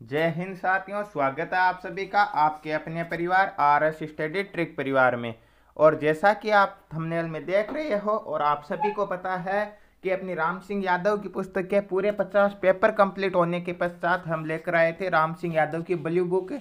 जय हिंद साथियों, स्वागत है आप सभी का आपके अपने परिवार आर एस स्टडी ट्रिक परिवार में। और जैसा कि आप थंबनेल में देख रहे हो और आप सभी को पता है कि अपनी राम सिंह यादव की पुस्तक के पूरे पचास पेपर कंप्लीट होने के पश्चात हम लेकर आए थे राम सिंह यादव की ब्लू बुक,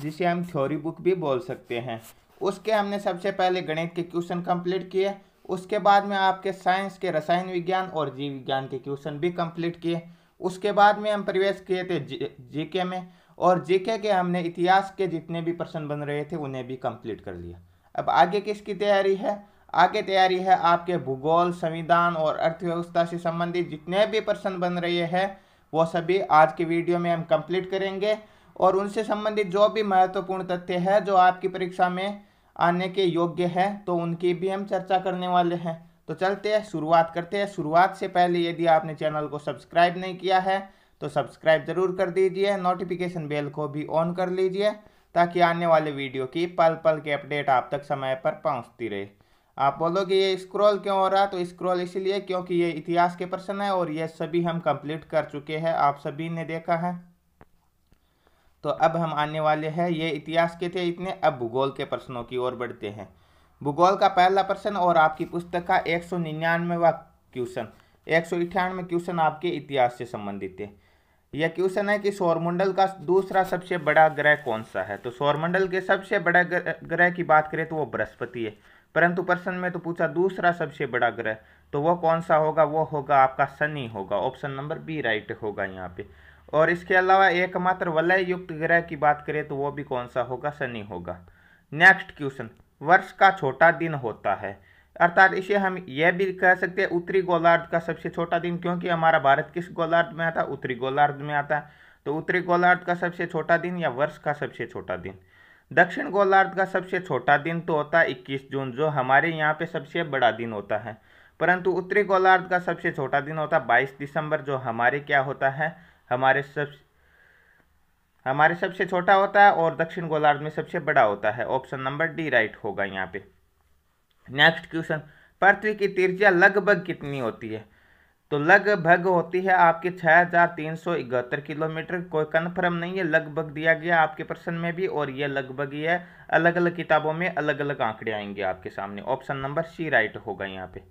जिसे हम थ्योरी बुक भी बोल सकते हैं। उसके हमने सबसे पहले गणित के क्वेश्चन कंप्लीट किए, उसके बाद में आपके साइंस के रसायन विज्ञान और जीव विज्ञान के क्वेश्चन भी कंप्लीट किए। उसके बाद में हम प्रवेश किए थे जीके में, और जीके के हमने इतिहास के जितने भी प्रश्न बन रहे थे, उन्हें भी कंप्लीट कर लिया। अब आगे किसकी तैयारी है? आगे तैयारी है आपके भूगोल, संविधान और अर्थव्यवस्था से संबंधित जितने भी प्रश्न बन रहे हैं, वो सभी आज के वीडियो में हम कंप्लीट करेंगे। और उनसे संबंधित जो भी महत्वपूर्ण तथ्य है, जो आपकी परीक्षा में आने के योग्य है तो उनकी भी हम चर्चा करने वाले हैं। तो चलते हैं, शुरुआत करते हैं। शुरुआत से पहले यदि आपने चैनल को सब्सक्राइब नहीं किया है तो सब्सक्राइब ज़रूर कर दीजिए, नोटिफिकेशन बेल को भी ऑन कर लीजिए, ताकि आने वाले वीडियो की पल पल के अपडेट आप तक समय पर पहुँचती रहे। आप बोलोगे, ये स्क्रॉल क्यों हो रहा? है तो स्क्रॉल इसलिए क्योंकि ये इतिहास के प्रश्न है और ये सभी हम कंप्लीट कर चुके हैं, आप सभी ने देखा है। तो अब हम आने वाले हैं। ये इतिहास के थे इतने, अब भूगोल के प्रश्नों की ओर बढ़ते हैं। भूगोल का पहला प्रश्न और आपकी पुस्तक का एक सौ निन्यानवेवा क्वेश्चन। एक सौ अठानवे क्वेश्चन आपके इतिहास से संबंधित है। यह क्वेश्चन है कि सौरमंडल का दूसरा सबसे बड़ा ग्रह कौन सा है? तो सौरमंडल के सबसे बड़ा ग्रह की बात करें तो वो बृहस्पति है। परंतु प्रश्न में तो पूछा दूसरा सबसे बड़ा ग्रह तो वो कौन सा होगा? वो होगा आपका शनि होगा। ऑप्शन नंबर बी राइट होगा यहाँ पे। और इसके अलावा एकमात्र वलय युक्त ग्रह की बात करें तो वो भी कौन सा होगा? शनि होगा। Next question. वर्ष का छोटा दिन होता है। अर्थात इसे हम यह भी कह सकते हैं, उत्तरी गोलार्ध का सबसे छोटा दिन, क्योंकि हमारा भारत किस गोलार्ध में आता? है उत्तरी गोलार्ध में आता। है तो उत्तरी गोलार्ध का सबसे छोटा दिन या वर्ष का सबसे छोटा दिन? दक्षिण गोलार्ध का सबसे छोटा दिन तो होता है इक्कीस जून, जो हमारे यहाँ पे सबसे बड़ा दिन होता है। परंतु उत्तरी गोलार्ध का सबसे छोटा दिन होता है बाईस दिसंबर, जो हमारे क्या होता है? हमारे सब हमारे सबसे छोटा होता है और दक्षिण गोलार्ध में सबसे बड़ा होता है। ऑप्शन नंबर डी राइट होगा यहाँ पे। नेक्स्ट क्वेश्चन, पृथ्वी की त्रिज्या लगभग कितनी होती है? तो लगभग होती है आपके छः हज़ार तीन सौ इकहत्तर किलोमीटर। कोई कन्फर्म नहीं है, लगभग दिया गया आपके प्रश्न में भी, और ये लगभग ही है। अलग अलग किताबों में अलग अलग आंकड़े आएँगे आपके सामने। ऑप्शन नंबर सी राइट होगा यहाँ पे।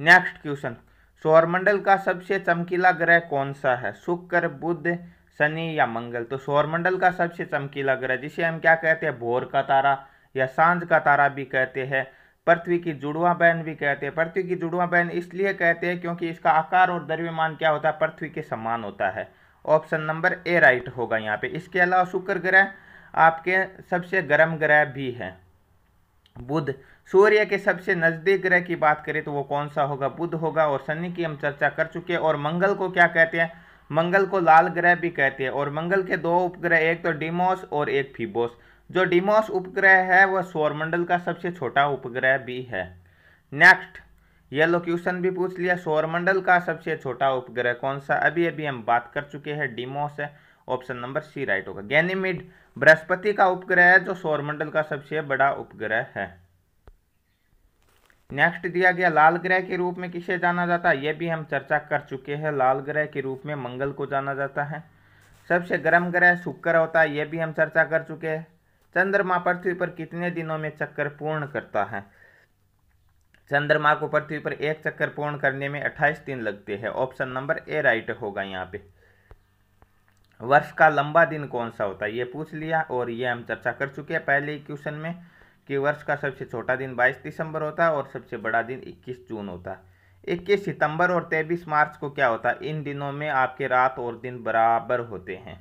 नेक्स्ट क्वेश्चन, सौरमंडल का सबसे चमकीला ग्रह कौन सा है? शुक्र, बुध शनि या मंगल तो सौरमंडल का सबसे चमकीला ग्रह, जिसे हम क्या कहते हैं, भोर का तारा या साँझ का तारा भी कहते हैं, पृथ्वी की जुड़वा बहन भी कहते हैं। पृथ्वी की जुड़वा बहन इसलिए कहते हैं क्योंकि इसका आकार और द्रव्यमान क्या होता है, पृथ्वी के समान होता है। ऑप्शन नंबर ए राइट होगा यहाँ पे। इसके अलावा शुक्र ग्रह आपके सबसे गर्म ग्रह भी है। बुध, सूर्य के सबसे नज़दीक ग्रह की बात करें तो वो कौन सा होगा? बुध होगा और शनि की हम चर्चा कर चुके हैं और मंगल को क्या कहते हैं? मंगल को लाल ग्रह भी कहते हैं और मंगल के दो उपग्रह, एक तो डिमोस और एक फीबोस। जो डिमोस उपग्रह है, वह सौरमंडल का सबसे छोटा उपग्रह भी है। नेक्स्ट यह लोक्यूशन भी पूछ लिया। सौरमंडल का सबसे छोटा उपग्रह कौन सा? अभी अभी हम बात कर चुके हैं, डिमोस है। ऑप्शन नंबर सी राइट होगा। गैनीमिड बृहस्पति का उपग्रह है, जो सौरमंडल का सबसे बड़ा उपग्रह है। नेक्स्ट दिया गया लाल ग्रह के रूप में किसे जाना जाता है? यह भी हम चर्चा कर चुके हैं। लाल ग्रह के रूप में मंगल को जाना जाता है। सबसे गर्म ग्रह शुक्र होता है यह भी हम चर्चा कर चुके हैं। चंद्रमा पृथ्वी पर कितने दिनों में चक्कर पूर्ण करता है? चंद्रमा को पृथ्वी पर एक चक्कर पूर्ण करने में 28 दिन लगते हैं। ऑप्शन नंबर ए राइट होगा यहाँ पे। वर्ष का लंबा दिन कौन सा होता है? ये पूछ लिया और ये हम चर्चा कर चुके हैं पहले ही क्वेश्चन में। कि वर्ष का सबसे छोटा दिन 22 दिसंबर होता है और सबसे बड़ा दिन 21 जून होता है। 21 सितंबर और 23 मार्च को क्या होता है? इन दिनों में आपके रात और दिन बराबर होते हैं।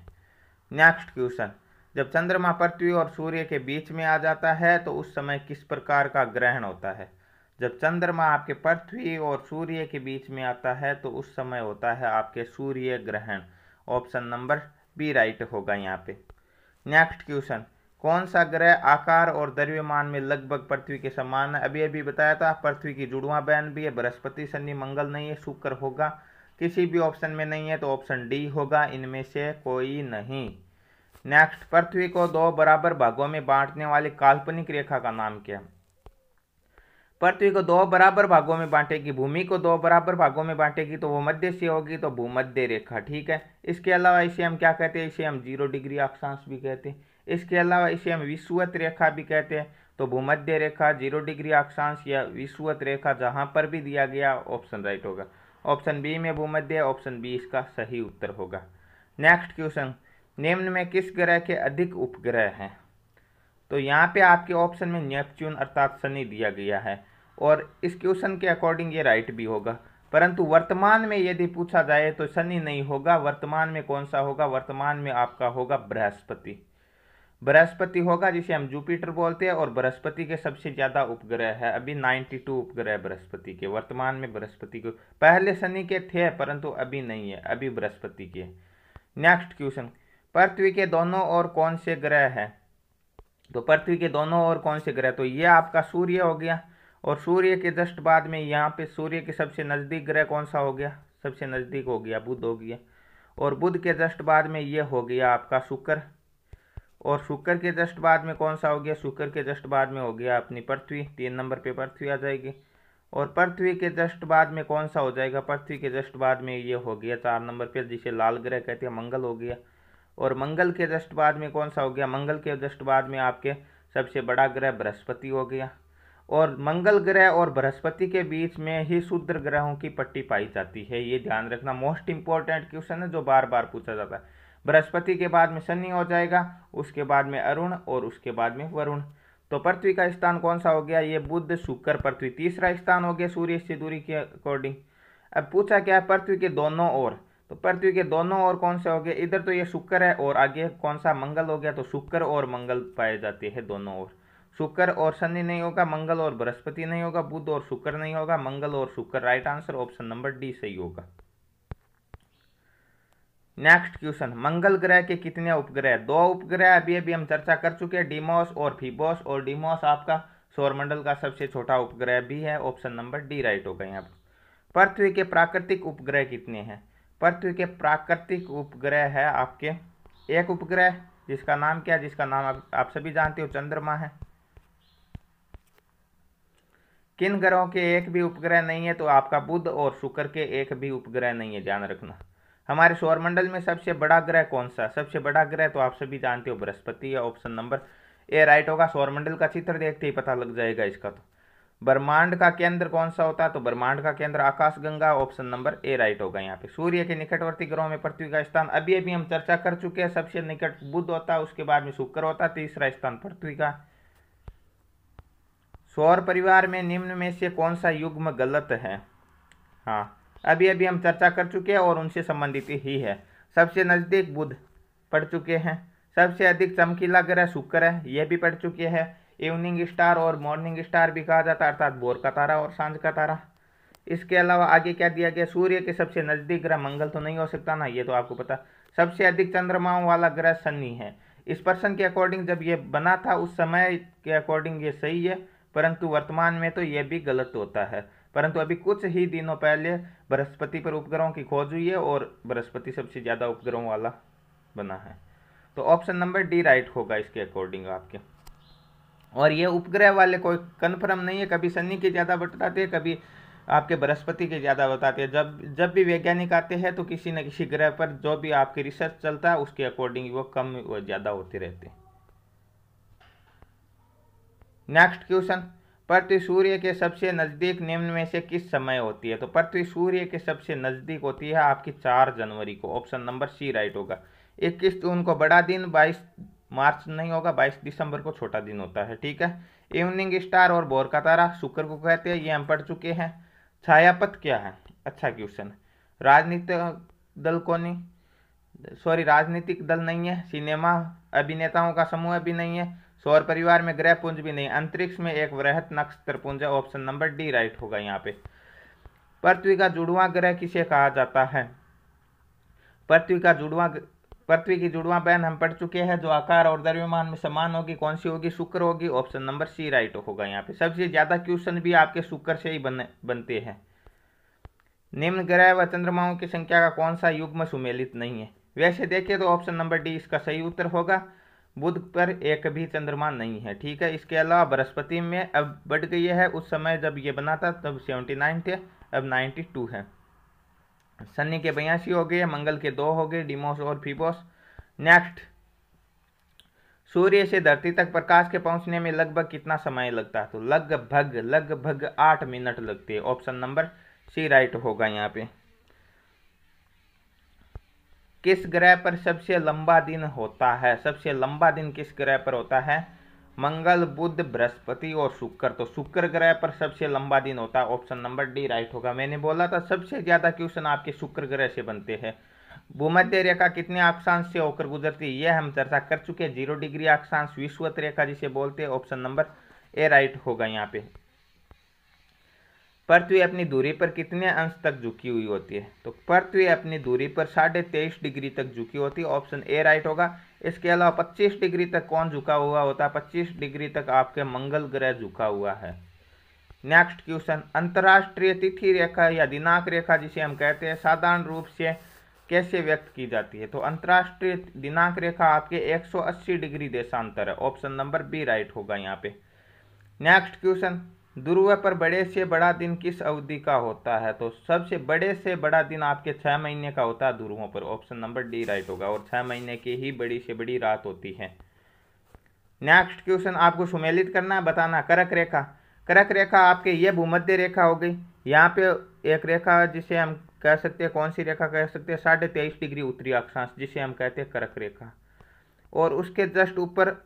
नेक्स्ट क्वेश्चन जब चंद्रमा पृथ्वी और सूर्य के बीच में आ जाता है तो उस समय किस प्रकार का ग्रहण होता है? जब चंद्रमा आपके पृथ्वी और सूर्य के बीच में आता है तो उस समय होता है आपके सूर्य ग्रहण। ऑप्शन नंबर बी राइट होगा यहाँ पे। नेक्स्ट क्वेश्चन कौन सा ग्रह आकार और द्रव्यमान में लगभग पृथ्वी के समान है? अभी अभी बताया था, पृथ्वी की जुड़वा बहन भी है, बृहस्पति, शनि, मंगल नहीं है, शुक्र होगा। किसी भी ऑप्शन में नहीं है तो ऑप्शन डी होगा, इनमें से कोई नहीं। नेक्स्ट पृथ्वी को दो बराबर भागों में बांटने वाली काल्पनिक रेखा का नाम क्या पृथ्वी को दो बराबर भागों में बांटेगी, भूमि को दो बराबर भागों में बांटेगी तो वो मध्य से होगी तो भूमध्य रेखा, ठीक है? इसके अलावा इसे हम क्या कहते हैं? इसे हम ज़ीरो डिग्री अक्षांश भी कहते हैं। इसके अलावा इसे हम विश्वत रेखा भी कहते हैं। तो भूमध्य रेखा, ज़ीरो डिग्री अक्षांश या विश्वत रेखा जहाँ पर भी दिया गया ऑप्शन राइट होगा। ऑप्शन बी में भूमध्य, ऑप्शन बी इसका सही उत्तर होगा। नेक्स्ट क्वेश्चन, निम्न में किस ग्रह के अधिक उपग्रह हैं? तो यहाँ पे आपके ऑप्शन में नेपच्यून अर्थात शनि दिया गया है और इस क्वेश्चन के अकॉर्डिंग ये राइट भी होगा। परंतु वर्तमान में यदि पूछा जाए तो शनि नहीं होगा, वर्तमान में कौन सा होगा? वर्तमान में आपका होगा बृहस्पति। बृहस्पति होगा, जिसे हम जुपिटर बोलते हैं, और बृहस्पति के सबसे ज़्यादा उपग्रह है। अभी 92 उपग्रह बृहस्पति के। वर्तमान में बृहस्पति के पहले शनि के थे, परंतु अभी नहीं है। अभी बृहस्पति के। नेक्स्ट क्वेश्चन पृथ्वी के दोनों ओर कौन से ग्रह है? तो पृथ्वी के दोनों ओर कौन से ग्रह तो ये आपका सूर्य हो गया। और सूर्य के जस्ट बाद में यहाँ पे सूर्य के सबसे नज़दीक ग्रह कौन सा हो गया? सबसे नज़दीक हो गया, बुध हो गया। और बुध के जस्ट बाद में ये हो गया आपका शुक्र। और शुक्र के जस्ट बाद में कौन सा हो गया? शुक्र के जस्ट बाद में हो गया अपनी पृथ्वी। तीन नंबर पे पृथ्वी आ जाएगी। और पृथ्वी के जस्ट बाद में कौन सा हो जाएगा? पृथ्वी के जस्ट बाद में ये हो गया चार नंबर पे, जिसे लाल ग्रह कहते हैं, मंगल हो गया। और मंगल के जस्ट बाद में कौन सा हो गया? मंगल के जस्ट बाद में आपके सबसे बड़ा ग्रह बृहस्पति हो गया। और मंगल ग्रह और बृहस्पति के बीच में ही शुद्ध ग्रहों की पट्टी पाई जाती है। ये ध्यान रखना मोस्ट इंपॉर्टेंट क्वेश्चन है, जो बार बार पूछा जाता है। बृहस्पति के बाद में शनि हो जाएगा, उसके बाद में अरुण और उसके बाद में वरुण। तो पृथ्वी का स्थान कौन सा हो गया? ये बुद्ध शुक्र, पृथ्वी तीसरा स्थान हो गया सूर्य से दूरी के अकॉर्डिंग अब पूछा क्या है पृथ्वी के दोनों ओर? तो पृथ्वी के दोनों ओर कौन से हो गए? इधर तो ये शुक्र है और आगे कौन सा? मंगल हो गया तो शुक्र और मंगल पाए जाते हैं दोनों ओर। शुक्र और शनि नहीं होगा, मंगल और बृहस्पति नहीं होगा, बुध और शुक्र नहीं होगा, मंगल और Shukra right answer option number D सही होगा। नेक्स्ट क्वेश्चन मंगल ग्रह के कितने उपग्रह? दो उपग्रह अभी अभी हम चर्चा कर चुके हैं डिमोस और फीबोस और डिमोस आपका सौरमंडल का सबसे छोटा उपग्रह भी है ऑप्शन नंबर डी राइट हो गए पर पृथ्वी के प्राकृतिक उपग्रह कितने हैं? पृथ्वी के प्राकृतिक उपग्रह है आपके एक उपग्रह जिसका नाम क्या है? जिसका नाम आप, आप सभी जानते हो चंद्रमा है। किन ग्रहों के एक भी उपग्रह नहीं है तो आपका बुध और शुक्र के एक भी उपग्रह नहीं है ध्यान रखना। हमारे सौरमंडल में सबसे बड़ा ग्रह कौन सा? सबसे बड़ा ग्रह तो आप सभी जानते हो, बृहस्पति है, ऑप्शन नंबर ए राइट होगा। सौरमंडल का चित्र देखते ही पता लग जाएगा इसका तो। ब्रह्मांड का केंद्र कौन सा होता है तो ब्रह्मांड का केंद्र आकाश, गंगा, ऑप्शन नंबर ए राइट होगा यहाँ पे। सूर्य के निकटवर्ती ग्रहों में पृथ्वी का स्थान, अभी अभी हम चर्चा कर चुके हैं, सबसे निकट बुद्ध होता है उसके बाद में शुक्र होता है तीसरा स्थान पृथ्वी का। सौर परिवार में निम्न में से कौन सा युग्म गलत है? हाँ अभी अभी हम चर्चा कर चुके हैं और उनसे संबंधित ही है। सबसे नज़दीक बुध पढ़ चुके हैं। सबसे अधिक चमकीला ग्रह शुक्र है, यह भी पढ़ चुके हैं। इवनिंग स्टार और मॉर्निंग स्टार भी कहा जाता है, अर्थात बोर का तारा और साँझ का तारा। इसके अलावा आगे क्या दिया गया? सूर्य के सबसे नज़दीक ग्रह मंगल तो नहीं हो सकता ना, ये तो आपको पता। सबसे अधिक चंद्रमाओं वाला ग्रह शनि है। इस पर्सन के अकॉर्डिंग जब ये बना था, उस समय के अकॉर्डिंग ये सही है, परंतु वर्तमान में तो यह भी गलत होता है। परंतु अभी कुछ ही दिनों पहले बृहस्पति पर उपग्रहों की खोज हुई है और बृहस्पति सबसे ज़्यादा उपग्रहों वाला बना है। तो ऑप्शन नंबर डी राइट होगा इसके अकॉर्डिंग आपके। और ये उपग्रह वाले कोई कन्फर्म नहीं है, कभी शनि के ज़्यादा बताते हैं, कभी आपके बृहस्पति के ज़्यादा बताते हैं। जब जब भी वैज्ञानिक आते हैं तो किसी न किसी ग्रह पर जो भी आपकी रिसर्च चलता है, उसके अकॉर्डिंग वो कम ज़्यादा होते रहते हैं। Next question. पृथ्वी सूर्य के सबसे नज़दीक निम्न में से किस समय होती है? तो पृथ्वी सूर्य के सबसे नज़दीक होती है आपकी चार जनवरी को। ऑप्शन नंबर सी राइट होगा। इक्कीस जून को बड़ा दिन, बाईस मार्च नहीं होगा, बाईस दिसंबर को छोटा दिन होता है, ठीक है? इवनिंग स्टार और बोर का तारा, शुक्र को कहते हैं, ये हम पढ़ चुके हैं। छायापथ क्या है? अच्छा क्वेश्चन। राजनीतिक दल को नहीं सॉरी, राजनीतिक दल नहीं है, सिनेमा, अभिनेताओं का समूह भी नहीं है। सौर परिवार में ग्रह पुंज भी नहीं। अंतरिक्ष में एक वृहत नक्षत्र पुंज है ऑप्शन नंबर डी राइट होगा यहाँ पे। पृथ्वी का जुड़वा ग्रह किसे कहा जाता है? पृथ्वी का जुड़वा पृथ्वी की जुड़वा बहन हम पढ़ चुके हैं, जो आकार और द्रव्यमान में समान होगी, कौन सी होगी? शुक्र होगी ऑप्शन नंबर सी राइट होगा यहाँ पे। सबसे ज़्यादा क्वेश्चन भी आपके शुक्र से ही बन बनते हैं। निम्न ग्रह व चंद्रमाओं की संख्या का कौन सा युग्म सुमेलित नहीं है? वैसे देखिए तो ऑप्शन नंबर डी इसका सही उत्तर होगा। बुध पर एक भी चंद्रमा नहीं है, ठीक है? इसके अलावा बृहस्पति में अब बढ़ गई है, उस समय जब ये बना था, तब सेवेंटी नाइन थे, अब नाइन्टी टू है। शनि के बयासी हो गए, मंगल के दो हो गए, डिमोस और फिबोस। नेक्स्ट, सूर्य से धरती तक प्रकाश के पहुँचने में लगभग कितना समय लगता? है तो लगभग लगभग आठ मिनट लगते हैं। ऑप्शन नंबर सी राइट होगा यहाँ पे। किस ग्रह पर सबसे लंबा दिन होता है? सबसे लंबा दिन किस ग्रह पर होता है? मंगल, बुध, बृहस्पति और शुक्र। तो शुक्र ग्रह पर सबसे लंबा दिन होता है। ऑप्शन नंबर डी राइट होगा। मैंने बोला था सबसे ज़्यादा क्वेश्चन आपके शुक्र ग्रह से बनते हैं। भूमध्य रेखा कितने अक्षांश से होकर गुजरती है, यह हम चर्चा कर चुके हैं। ज़ीरो डिग्री अक्षांश विश्वत रेखा जिसे बोलते हैं। ऑप्शन नंबर ए राइट होगा यहाँ पे। पृथ्वी अपनी दूरी पर कितने अंश तक झुकी हुई होती है? तो पृथ्वी अपनी दूरी पर साढ़े तेईस डिग्री तक झुकी होती है। ऑप्शन ए राइट होगा। इसके अलावा पच्चीस डिग्री तक कौन झुका हुआ होता है? पच्चीस डिग्री तक आपके मंगल ग्रह झुका हुआ है। नेक्स्ट क्वेश्चन अंतर्राष्ट्रीय तिथि रेखा या दिनांक रेखा जिसे हम कहते हैं, साधारण रूप से कैसे व्यक्त की जाती है? तो अंतरराष्ट्रीय दिनांक रेखा आपके 180 डिग्री देशांतर है। ऑप्शन नंबर बी राइट होगा यहाँ पे। नेक्स्ट क्वेश्चन ध्रुव पर बड़े से बड़ा दिन किस अवधि का होता है? तो सबसे बड़े से बड़ा दिन आपके छह महीने का होता है ध्रुवों पर। ऑप्शन नंबर डी राइट होगा और छह महीने की ही बड़ी से बड़ी रात होती है। नेक्स्ट क्वेश्चन आपको सुमेलित करना है, बताना करक रेखा। करक रेखा आपके ये भूमध्य रेखा हो गई। यहाँ पे एक रेखा जिसे हम कह सकते हैं, कौन सी रेखा कह सकते हैं? साढ़े तेईस डिग्री उत्तरी अक्षांश, जिसे हम कहते हैं करक रेखा। और उसके जस्ट ऊपर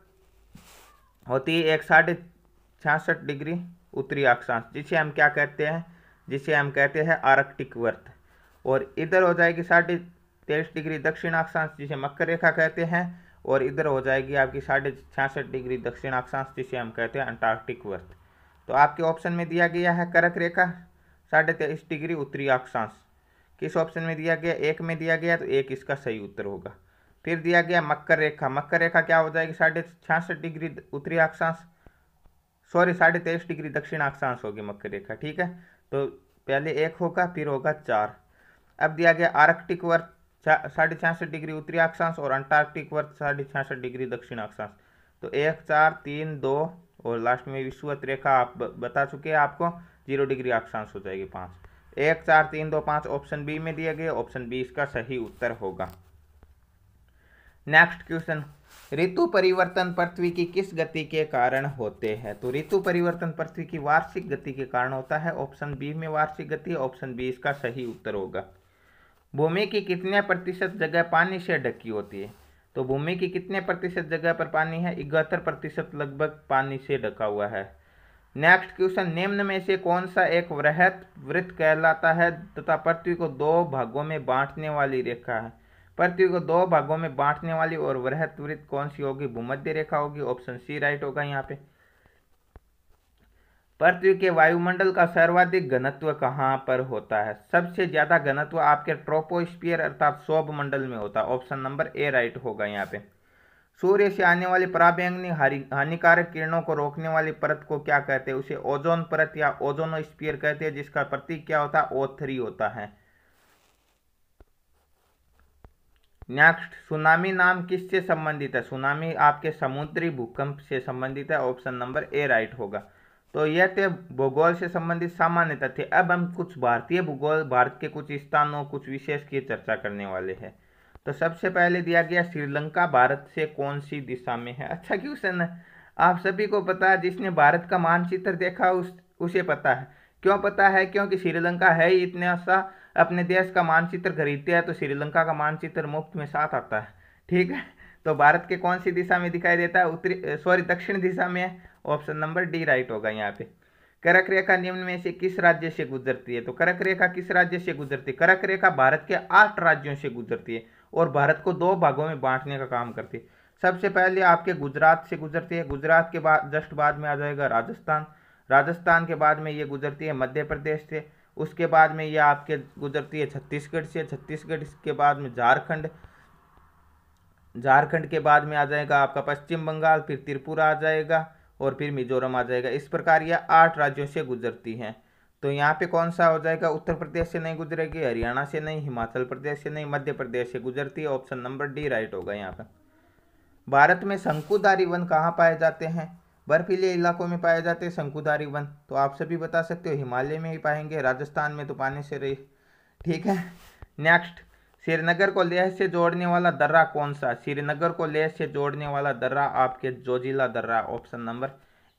होती है एक साढ़े छियासठ डिग्री। उत्तरी अक्षांश, जिसे हम क्या कहते हैं? जिसे हम कहते हैं आर्कटिक वर्त और इधर हो जाएगी साढ़े तेईस डिग्री दक्षिण अक्षांश, जिसे मकर रेखा कहते हैं, और इधर हो जाएगी आपकी साढ़े छियासठ डिग्री दक्षिण अक्षांश, जिसे हम कहते हैं अंटार्कटिक वर्त तो आपके ऑप्शन में दिया गया है करक रेखा, साढ़े तेईस डिग्री उत्तरी अक्षांश। किस ऑप्शन में दिया गया? एक में दिया गया तो एक इसका सही उत्तर होगा। फिर दिया गया मकर रेखा। मकर रेखा क्या हो जाएगी? साढ़े छियासठ डिग्री उत्तरी अक्षांश सॉरी, साढ़े तेईस डिग्री दक्षिण अक्षांश होगी मकर रेखा, ठीक है? तो पहले एक होगा, फिर होगा चार। अब दिया गया आर्कटिक वर्त साढ़े छियासठ डिग्री उत्तरी अक्षांश और अंटार्कटिक वर्त साढ़े छियासठ डिग्री दक्षिण अक्षांश। तो एक, चार, तीन, दो और लास्ट में विश्वत रेखा आप बता चुके हैं आपको, ज़ीरो डिग्री अक्षांश हो जाएगी पाँच। एक, चार, तीन, दो, पाँच ऑप्शन बी में दिया गया ऑप्शन बी इसका सही उत्तर होगा। नेक्स्ट क्वेश्चन ऋतु परिवर्तन पृथ्वी की किस गति के कारण होते हैं? तो ऋतु परिवर्तन पृथ्वी की वार्षिक गति के कारण होता है। ऑप्शन बी में वार्षिक गति, ऑप्शन बी इसका सही उत्तर होगा। भूमि की कितने प्रतिशत जगह पानी से ढकी होती है? तो भूमि की कितने प्रतिशत जगह पर पानी है? इकहत्तर प्रतिशत लगभग पानी से ढका हुआ है। नेक्स्ट क्वेश्चन, निम्न में से कौन सा एक वृहत वृत्त कहलाता है तथा पृथ्वी को दो भागों में बांटने वाली रेखा है? पृथ्वी को दो भागों में बांटने वाली और वृहत वृत्त कौन सी होगी? भूमध्य रेखा होगी ऑप्शन सी राइट होगा यहाँ पे। पृथ्वी के वायुमंडल का सर्वाधिक घनत्व कहाँ पर होता है? सबसे ज़्यादा घनत्व आपके ट्रोपोस्पियर अर्थात शोभ मंडल में होता है। ऑप्शन नंबर ए राइट होगा यहाँ पे। सूर्य से आने वाली पराबैंगनी हानिकारक किरणों को रोकने वाली परत को क्या कहते हैं? उसे ओजोन परत या ओजोनोस्फीयर कहते हैं, जिसका प्रतीक क्या होता है? ओ थ्री होता है। नेक्स्ट सुनामी नाम किससे संबंधित है? सुनामी आपके समुद्री भूकंप से संबंधित है। ऑप्शन नंबर ए राइट होगा। तो यह थे भूगोल से संबंधित सामान्य तथ्य। अब हम कुछ भारतीय भूगोल, भारत के कुछ स्थानों, कुछ विशेष की चर्चा करने वाले हैं। तो सबसे पहले दिया गया श्रीलंका भारत से कौन सी दिशा में है? अच्छा क्वेश्चन है आप सभी को पता है, जिसने भारत का मानचित्र देखा, उस, उसे पता है। क्यों पता है? क्योंकि श्रीलंका है ही इतना सा अपने देश का मानचित्र खरीदते हैं तो श्रीलंका का मानचित्र मुफ़्त में साथ आता है। ठीक है? तो भारत के कौन सी दिशा में दिखाई देता है? उत्तरी सॉरी दक्षिण दिशा में ऑप्शन नंबर डी राइट होगा यहाँ पे। करक रेखा निम्न में से किस राज्य से गुजरती है? तो करक रेखा किस राज्य से गुजरती है? करक रेखा भारत के आठ राज्यों से गुजरती है और भारत को दो भागों में बांटने का काम करती है। सबसे पहले आपके गुजरात से गुजरती है। गुजरात के बाद, जस्ट बाद में आ जाएगा राजस्थान। राजस्थान के बाद में ये गुजरती है मध्य प्रदेश से। उसके बाद में ये आपके गुजरती है छत्तीसगढ़ से, छत्तीसगढ़ के बाद में झारखंड। झारखंड के बाद में आ जाएगा आपका पश्चिम बंगाल, फिर त्रिपुरा आ जाएगा और फिर मिजोरम आ जाएगा। इस प्रकार यह आठ राज्यों से गुजरती हैं। तो यहाँ पे कौन सा हो जाएगा? उत्तर प्रदेश से नहीं गुजरेगी, हरियाणा से नहीं, हिमाचल प्रदेश से नहीं, मध्य प्रदेश से गुजरती है। ऑप्शन नंबर डी राइट होगा यहाँ पर भारत में शंकुधारी वन कहाँ पाए जाते हैं? बर्फीले इलाकों में पाए जाते हैं शंकुधारी वन। तो आप सभी बता सकते हो, हिमालय में ही पाएँगे, राजस्थान में तो पानी से रही। ठीक है। नेक्स्ट श्रीनगर को लेह से जोड़ने वाला दर्रा कौन सा? श्रीनगर को लेह से जोड़ने वाला दर्रा आपके जोजिला दर्रा ऑप्शन नंबर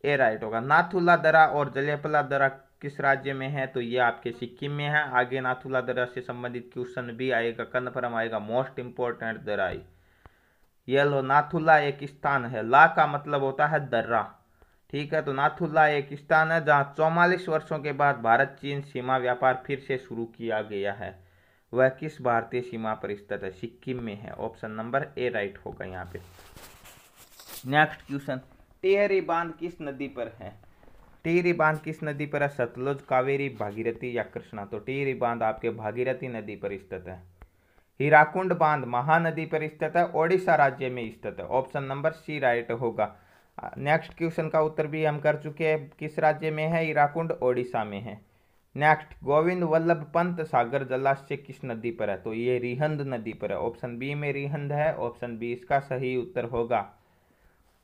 ए राइट होगा। नाथुला दर्रा और जलेपला दर्रा किस राज्य में है? तो ये आपके सिक्किम में है। आगे नाथुला दर्रा से संबंधित क्वेश्चन भी आएगा, कन्फर्म आएगा। मोस्ट इंपॉर्टेंट दराई ये लो नाथुला एक स्थान है। ला का मतलब होता है दर्रा। ठीक है तो नाथुल्ला एक स्थान है जहाँ चौवालीस वर्षों के बाद भारत, चीन सीमा व्यापार फिर से शुरू किया गया है। वह किस भारतीय सीमा पर स्थित है? सिक्किम में है। ऑप्शन नंबर ए राइट होगा यहाँ पे। Next question. टेहरी बाँध किस नदी पर है? टिहरी बाँध किस नदी पर है? सतलुज, कावेरी, भागीरथी या कृष्णा? तो टिहरी बाँध आपके भागीरथी नदी पर स्थित है। हीराकुंड बाँध महानदी पर स्थित है ओडिशा राज्य में स्थित है ऑप्शन नंबर सी राइट होगा नेक्स्ट क्वेश्चन का उत्तर भी हम कर चुके हैं किस राज्य में है हीराकुंड ओडिशा में है नेक्स्ट गोविंद वल्लभ पंत सागर जलाशय किस नदी पर है तो ये रिहंद नदी पर है ऑप्शन बी में रिहंद है ऑप्शन बी इसका सही उत्तर होगा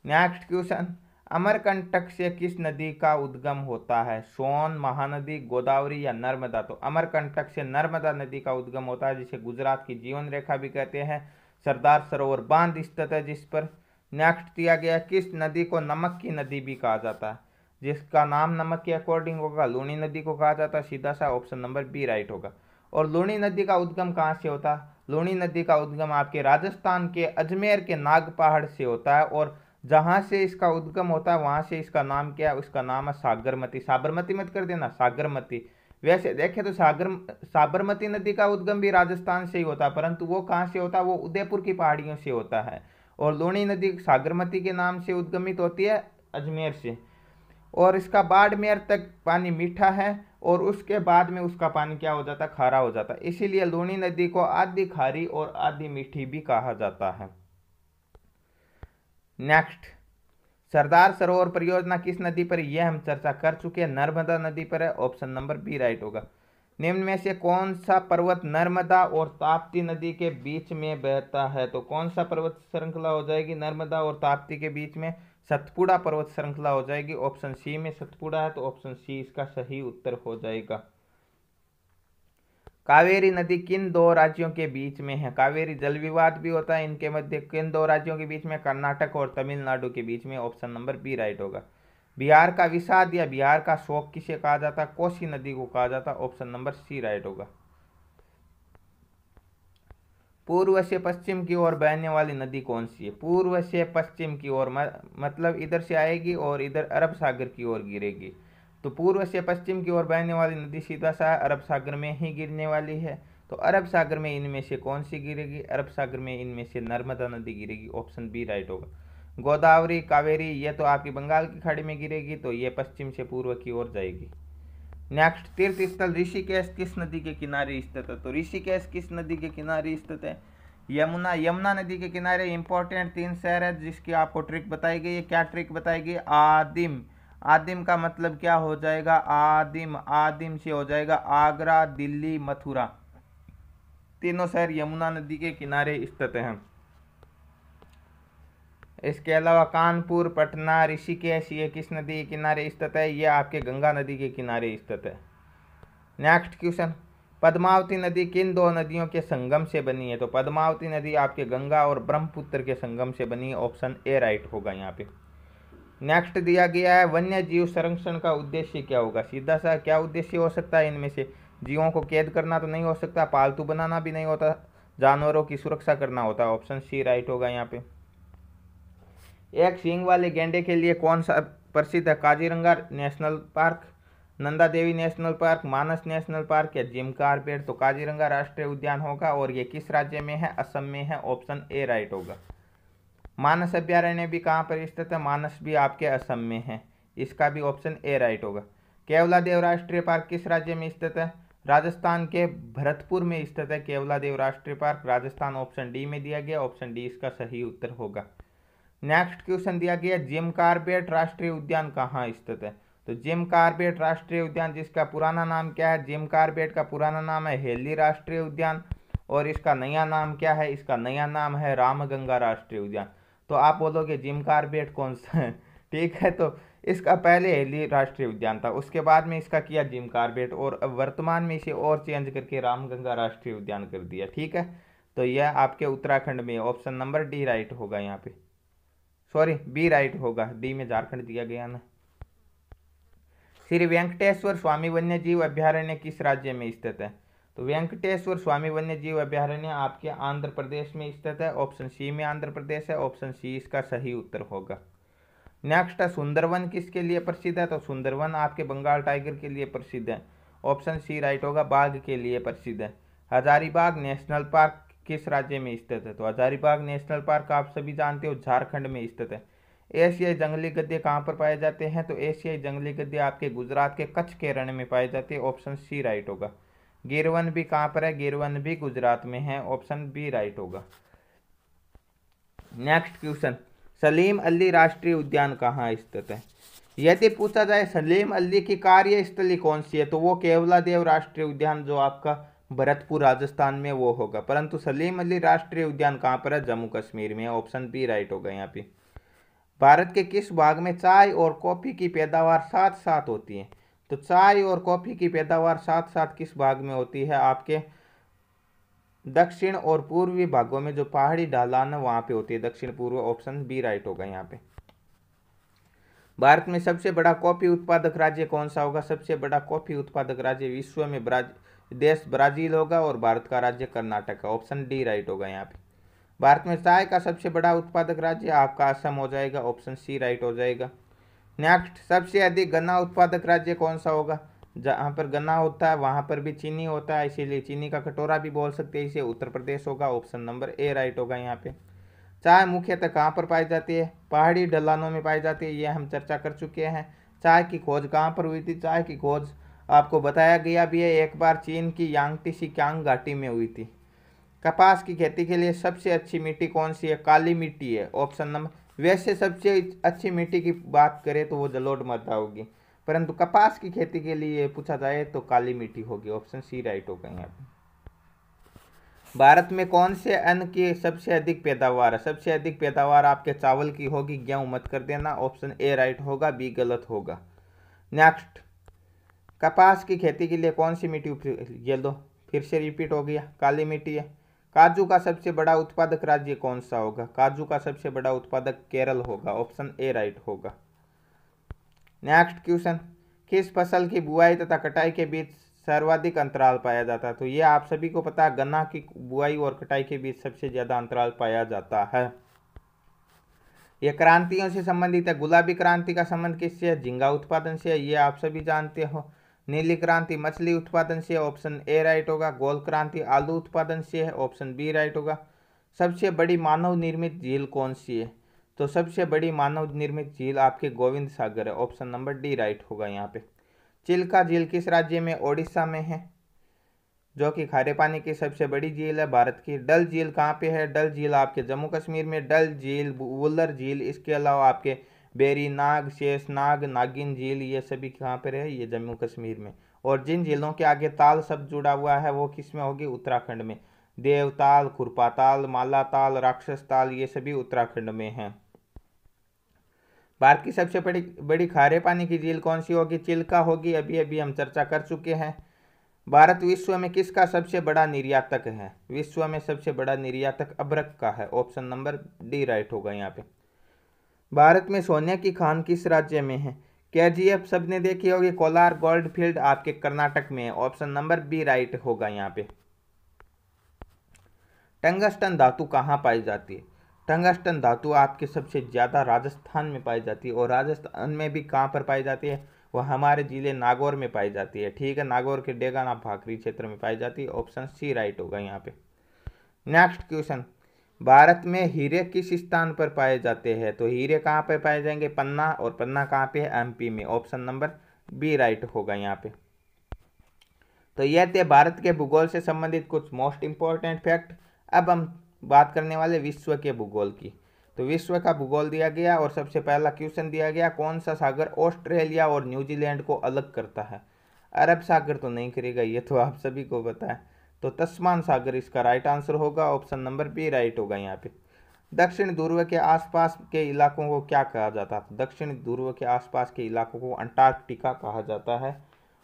नेक्स्ट क्वेश्चन अमरकंटक से किस नदी का उद्गम होता है? सोन, महानदी, गोदावरी या नर्मदा? तो अमरकंटक से नर्मदा नदी का उद्गम होता है, जिसे गुजरात की जीवन रेखा भी कहते हैं। सरदार सरोवर बाँध स्थित है, जिस पर नेक्स्ट दिया गया किस नदी को नमक की नदी भी कहा जाता है। जिसका नाम नमक के अकॉर्डिंग होगा लूणी नदी को कहा जाता है, सीधा सा ऑप्शन नंबर बी राइट होगा। और लूणी नदी का उद्गम कहाँ से होता है? लूणी नदी का उद्गम आपके राजस्थान के अजमेर के नाग पहाड़ से होता है, और जहाँ से इसका उद्गम होता है, वहाँ से इसका नाम क्या है? उसका नाम है सागरमती। साबरमती मत कर देना, सागरमती। वैसे देखें तो सागर, साबरमती नदी का उद्गम भी राजस्थान से ही होता है, परंतु वो कहाँ से होता है? वो उदयपुर की पहाड़ियों से होता है। और लूणी नदी सागरमती के नाम से उद्गमित होती है, अजमेर से। और इसका बाड़मेर तक पानी मीठा है, और उसके बाद में उसका पानी क्या हो जाता है? खारा हो जाता है। इसीलिए लूणी नदी को आधी खारी और आधी मीठी भी कहा जाता है। नेक्स्ट सरदार सरोवर परियोजना किस नदी पर यह हम चर्चा कर चुके हैं। नर्मदा नदी पर है। ऑप्शन नंबर बी राइट होगा। निम्न में से कौन सा पर्वत नर्मदा और ताप्ती नदी के बीच में बहता है? तो कौन सा पर्वत श्रृंखला हो जाएगी नर्मदा और ताप्ती के बीच में? सतपुड़ा पर्वत श्रृंखला हो जाएगी। ऑप्शन सी में सतपुड़ा है तो ऑप्शन सी इसका सही उत्तर हो जाएगा। कावेरी नदी किन दो राज्यों के बीच में है? कावेरी जल विवाद भी होता है, इनके मध्य किन दो राज्यों के बीच में? कर्नाटक और तमिलनाडु के बीच में ऑप्शन नंबर बी राइट होगा। बिहार का विषाद या बिहार का शोक किसे कहा जाता? है कोसी नदी को कहा जाता, ऑप्शन नंबर सी राइट होगा। पूर्व से पश्चिम की ओर बहने वाली नदी कौन सी है? पूर्व से पश्चिम की ओर मतलब इधर से आएगी और इधर अरब सागर की ओर गिरेगी। तो पूर्व से पश्चिम की ओर बहने वाली नदी सीधा सा अरब सागर में ही गिरने वाली है। तो अरब सागर में इनमें से कौन सी गिरेगी? अरब सागर में इनमें से नर्मदा नदी गिरेगी ऑप्शन बी राइट होगा। गोदावरी, कावेरी, ये तो आपकी बंगाल की खाड़ी में गिरेगी तो ये पश्चिम से पूर्व की ओर जाएगी। नेक्स्ट तीर्थ स्थल ऋषिकेश किस नदी के किनारे स्थित है? तो ऋषिकेश किस नदी के किनारे स्थित है? यमुना यमुना नदी के किनारे इंपॉर्टेंट तीन शहर है जिसकी आपको ट्रिक बताई गई है। क्या ट्रिक बताई गई? आदिम। आदिम का मतलब क्या हो जाएगा? आदिम आदिम से हो जाएगा आगरा, दिल्ली, मथुरा। तीनों शहर यमुना नदी के किनारे स्थित हैं। इसके अलावा कानपुर, पटना, ऋषिकेश, ये किस नदी के किनारे स्थित है? ये आपके गंगा नदी के किनारे स्थित है। नेक्स्ट क्वेश्चन पद्मावती नदी किन दो नदियों के संगम से बनी है? तो पद्मावती नदी आपके गंगा और ब्रह्मपुत्र के संगम से बनी है। ऑप्शन ए राइट होगा यहाँ पे। नेक्स्ट दिया गया है, वन्य जीव संरक्षण का उद्देश्य क्या होगा? सीधा सा क्या उद्देश्य हो सकता है इनमें से? जीवों को कैद करना तो नहीं हो सकता, पालतू बनाना भी नहीं होता, जानवरों की सुरक्षा करना होता। है ऑप्शन सी राइट होगा यहाँ पे। एक सींग वाले गेंडे के लिए कौन सा प्रसिद्ध है? Kaziranga national park, Nanda Devi national park, Manas national park या जिम कारपेट तो काजीरंगा राष्ट्रीय उद्यान होगा और ये किस राज्य में है? असम में है। ऑप्शन ए राइट होगा। मानस अभ्यारण्य भी कहाँ पर स्थित है? मानस भी आपके असम में है। इसका भी ऑप्शन ए राइट होगा। केवला देव राष्ट्रीय पार्क किस राज्य में स्थित है? राजस्थान के भरतपुर में स्थित है। केवला देव राष्ट्रीय पार्क, राजस्थान ऑप्शन डी में दिया गया ऑप्शन डी इसका सही उत्तर होगा। नेक्स्ट क्वेश्चन दिया गया जिम कार्बेट राष्ट्रीय उद्यान कहाँ स्थित है? तो जिम कार्बेट राष्ट्रीय उद्यान जिसका पुराना नाम क्या है? जिम कार्बेट का पुराना नाम है हेली राष्ट्रीय उद्यान और इसका नया नाम क्या है? इसका नया नाम है रामगंगा राष्ट्रीय उद्यान। तो आप बोलोगे, जिम कार्बेट कौन सा है? ठीक है तो इसका पहले हेली राष्ट्रीय उद्यान था, उसके बाद में इसका किया जिम कार्बेट और वर्तमान में इसे और चेंज करके रामगंगा राष्ट्रीय उद्यान कर दिया, ठीक है? तो यह आपके उत्तराखंड में ऑप्शन नंबर डी राइट होगा यहाँ पे। सॉरी, बी राइट होगा, डी में झारखंड दिया गया ना। श्री वेंकटेश्वर स्वामी वन्य जीव अभ्यारण्य किस राज्य में स्थित है? तो वेंकटेश्वर स्वामी वन्य जीव अभ्यारण्य आपके आंध्र प्रदेश में स्थित है। ऑप्शन सी में आंध्र प्रदेश है, ऑप्शन सी इसका सही उत्तर होगा। नेक्स्ट है, सुंदरवन किसके लिए प्रसिद्ध है? तो सुंदरवन आपके बंगाल टाइगर के लिए प्रसिद्ध है। ऑप्शन सी राइट होगा, बाघ के लिए प्रसिद्ध है। हजारीबाग नेशनल पार्क किस राज्य में स्थित है? तो हजारीबाग नेशनल पार्क आप सभी जानते हो, झारखंड में स्थित है। एशियाई जंगली गद्दे कहाँ पर पाए जाते हैं? तो एशियाई जंगली गद्दे आपके गुजरात के कच्छ के रण में पाए जाते हैं। ऑप्शन सी राइट होगा। गिरवन भी कहाँ पर है? गिरवन भी गुजरात में है। ऑप्शन बी राइट होगा। Next question. सलीम अली राष्ट्रीय उद्यान कहाँ स्थित है? यदि पूछा जाए सलीम अली की कार्यस्थली कौन सी है तो वो केवला देव राष्ट्रीय उद्यान जो आपका भरतपुर, राजस्थान में वो होगा। परंतु सलीम अली राष्ट्रीय उद्यान कहाँ पर है? जम्मू कश्मीर में। ऑप्शन बी राइट होगा यहाँ पे। भारत के किस भाग में चाय और कॉफ़ी की पैदावार साथ साथ होती है? तो चाय और कॉफ़ी की पैदावार साथ साथ किस भाग में होती है? आपके दक्षिण और पूर्वी भागों में जो पहाड़ी ढालान है, वहाँ पे होती है। दक्षिण, पूर्व ऑप्शन बी राइट होगा यहाँ पे। भारत में सबसे बड़ा कॉफ़ी उत्पादक राज्य कौन सा होगा? सबसे बड़ा कॉफ़ी उत्पादक राज्य विश्व में ब्राज, देश ब्राज़ील होगा और भारत का राज्य कर्नाटक है। ऑप्शन डी राइट होगा यहाँ पे। भारत में चाय का सबसे बड़ा उत्पादक राज्य आपका असम हो जाएगा। ऑप्शन सी राइट हो जाएगा। नेक्स्ट सबसे अधिक गन्ना उत्पादक राज्य कौन सा होगा? जहाँ पर गन्ना होता है, वहाँ पर भी चीनी होता है, इसीलिए चीनी का कटोरा भी बोल सकते हैं। इसे उत्तर प्रदेश होगा ऑप्शन नंबर ए राइट होगा यहाँ पे। चाय मुख्यतः कहाँ पर पाई जाती है? पहाड़ी ढलानों में पाई जाती है ये हम चर्चा कर चुके हैं। चाय की खोज कहाँ पर हुई थी? चाय की खोज आपको बताया गया भी है, एक बार चीन की यांगटी सिक्यांग घाटी में हुई थी। कपास की खेती के लिए सबसे अच्छी मिट्टी कौन सी है? काली मिट्टी है ऑप्शन नंबर वैसे सबसे अच्छी मिट्टी की बात करें तो वो जलोढ़ मृदा होगी। परंतु कपास की खेती के लिए पूछा जाए तो काली मिट्टी होगी, ऑप्शन सी राइट होगा यहाँ भारत में कौन से अन्न की सबसे अधिक पैदावार है सबसे अधिक पैदावार आपके चावल की होगी, गेहूँ मत कर देना, ऑप्शन ए राइट होगा, बी गलत होगा। नेक्स्ट कपास की खेती के लिए कौन सी मिट्टी ये लो, फिर से रिपीट हो गया, काली मिट्टी है। काजू का सबसे बड़ा उत्पादक राज्य कौन सा होगा? काजू का सबसे बड़ा उत्पादक केरल होगा। ऑप्शन ए राइट होगा। Next question. किस फ़सल की बुआई तथा कटाई के बीच सर्वाधिक अंतराल पाया जाता है? तो ये आप सभी को पता है, गन्ना की बुआई और कटाई के बीच सबसे ज़्यादा अंतराल पाया जाता है। यह क्रांतियों से संबंधित है। गुलाबी क्रांति का संबंध किससे है? झींगा उत्पादन से है। ये आप सभी जानते हो। नीली क्रांति मछली उत्पादन से ऑप्शन ए राइट होगा, गोल क्रांति आलू उत्पादन से है, ऑप्शन बी राइट होगा। सबसे बड़ी मानव निर्मित झील कौन सी है? तो सबसे बड़ी मानव निर्मित झील आपके गोविंद सागर है, ऑप्शन नंबर डी राइट होगा यहाँ पे। चिल्का झील किस राज्य में, ओडिशा में है? जो कि खारे पानी की सबसे बड़ी झील है, भारत की। डल झील कहाँ पे है? डल झील आपके जम्मू कश्मीर में, डल झील वुलर झील, इसके अलावा आपके बेरी, नाग, शेष, नाग, नागिन, झील, ये सभी कहाँ पर है ये जम्मू कश्मीर में। और जिन झीलों के आगे ताल सब जुड़ा हुआ है, वो किसमें होगी? उत्तराखंड में। देवताल खुरपाताल मालाताल राक्षस ताल, ये सभी उत्तराखंड में हैं। भारत की सबसे बड़ी बड़ी खारे पानी की झील कौन सी होगी? चिल्का होगी। अभी अभी हम चर्चा कर चुके हैं। भारत विश्व में किसका सबसे बड़ा निर्यातक है? विश्व में सबसे बड़ा निर्यातक अब्रक का है। ऑप्शन नंबर डी राइट होगा यहाँ पे। भारत में सोने की खान किस राज्य में है? के जी एफ़ सबने देखी होगी? कोलार गोल्ड फ़ील्ड आपके कर्नाटक में है। ऑप्शन नंबर बी राइट होगा यहाँ पे। टंगस्टन धातु कहाँ पाई जाती है? टंगस्टन धातु आपके सबसे ज़्यादा राजस्थान में पाई जाती है और राजस्थान में भी कहाँ पर पाई जाती है? वह हमारे ज़िले नागौर में पाई जाती है। ठीक है, नागौर के डेगाना भाकरी क्षेत्र में पाई जाती है। ऑप्शन सी राइट होगा यहाँ पे। Next question. भारत में हीरे किस स्थान पर पाए जाते हैं? तो हीरे कहाँ पर पाए जाएँगे? पन्ना, और पन्ना कहाँ पे है? एमपी में। ऑप्शन नंबर बी राइट होगा यहाँ पे। तो यह थे भारत के भूगोल से संबंधित कुछ मोस्ट इंपॉर्टेंट फैक्ट अब हम बात करने वाले विश्व के भूगोल की। तो विश्व का भूगोल दिया गया और सबसे पहला क्वेश्चन दिया गया, कौन सा सागर ऑस्ट्रेलिया और न्यूजीलैंड को अलग करता है? अरब सागर तो नहीं करेगा, ये तो आप सभी को पता है। तो तस्मान सागर इसका राइट आंसर होगा ऑप्शन नंबर बी राइट होगा यहाँ पे। दक्षिण ध्रुव के आसपास के इलाकों को क्या कहा जाता है? दक्षिण ध्रुव के आसपास के इलाकों को अंटार्कटिका कहा जाता है।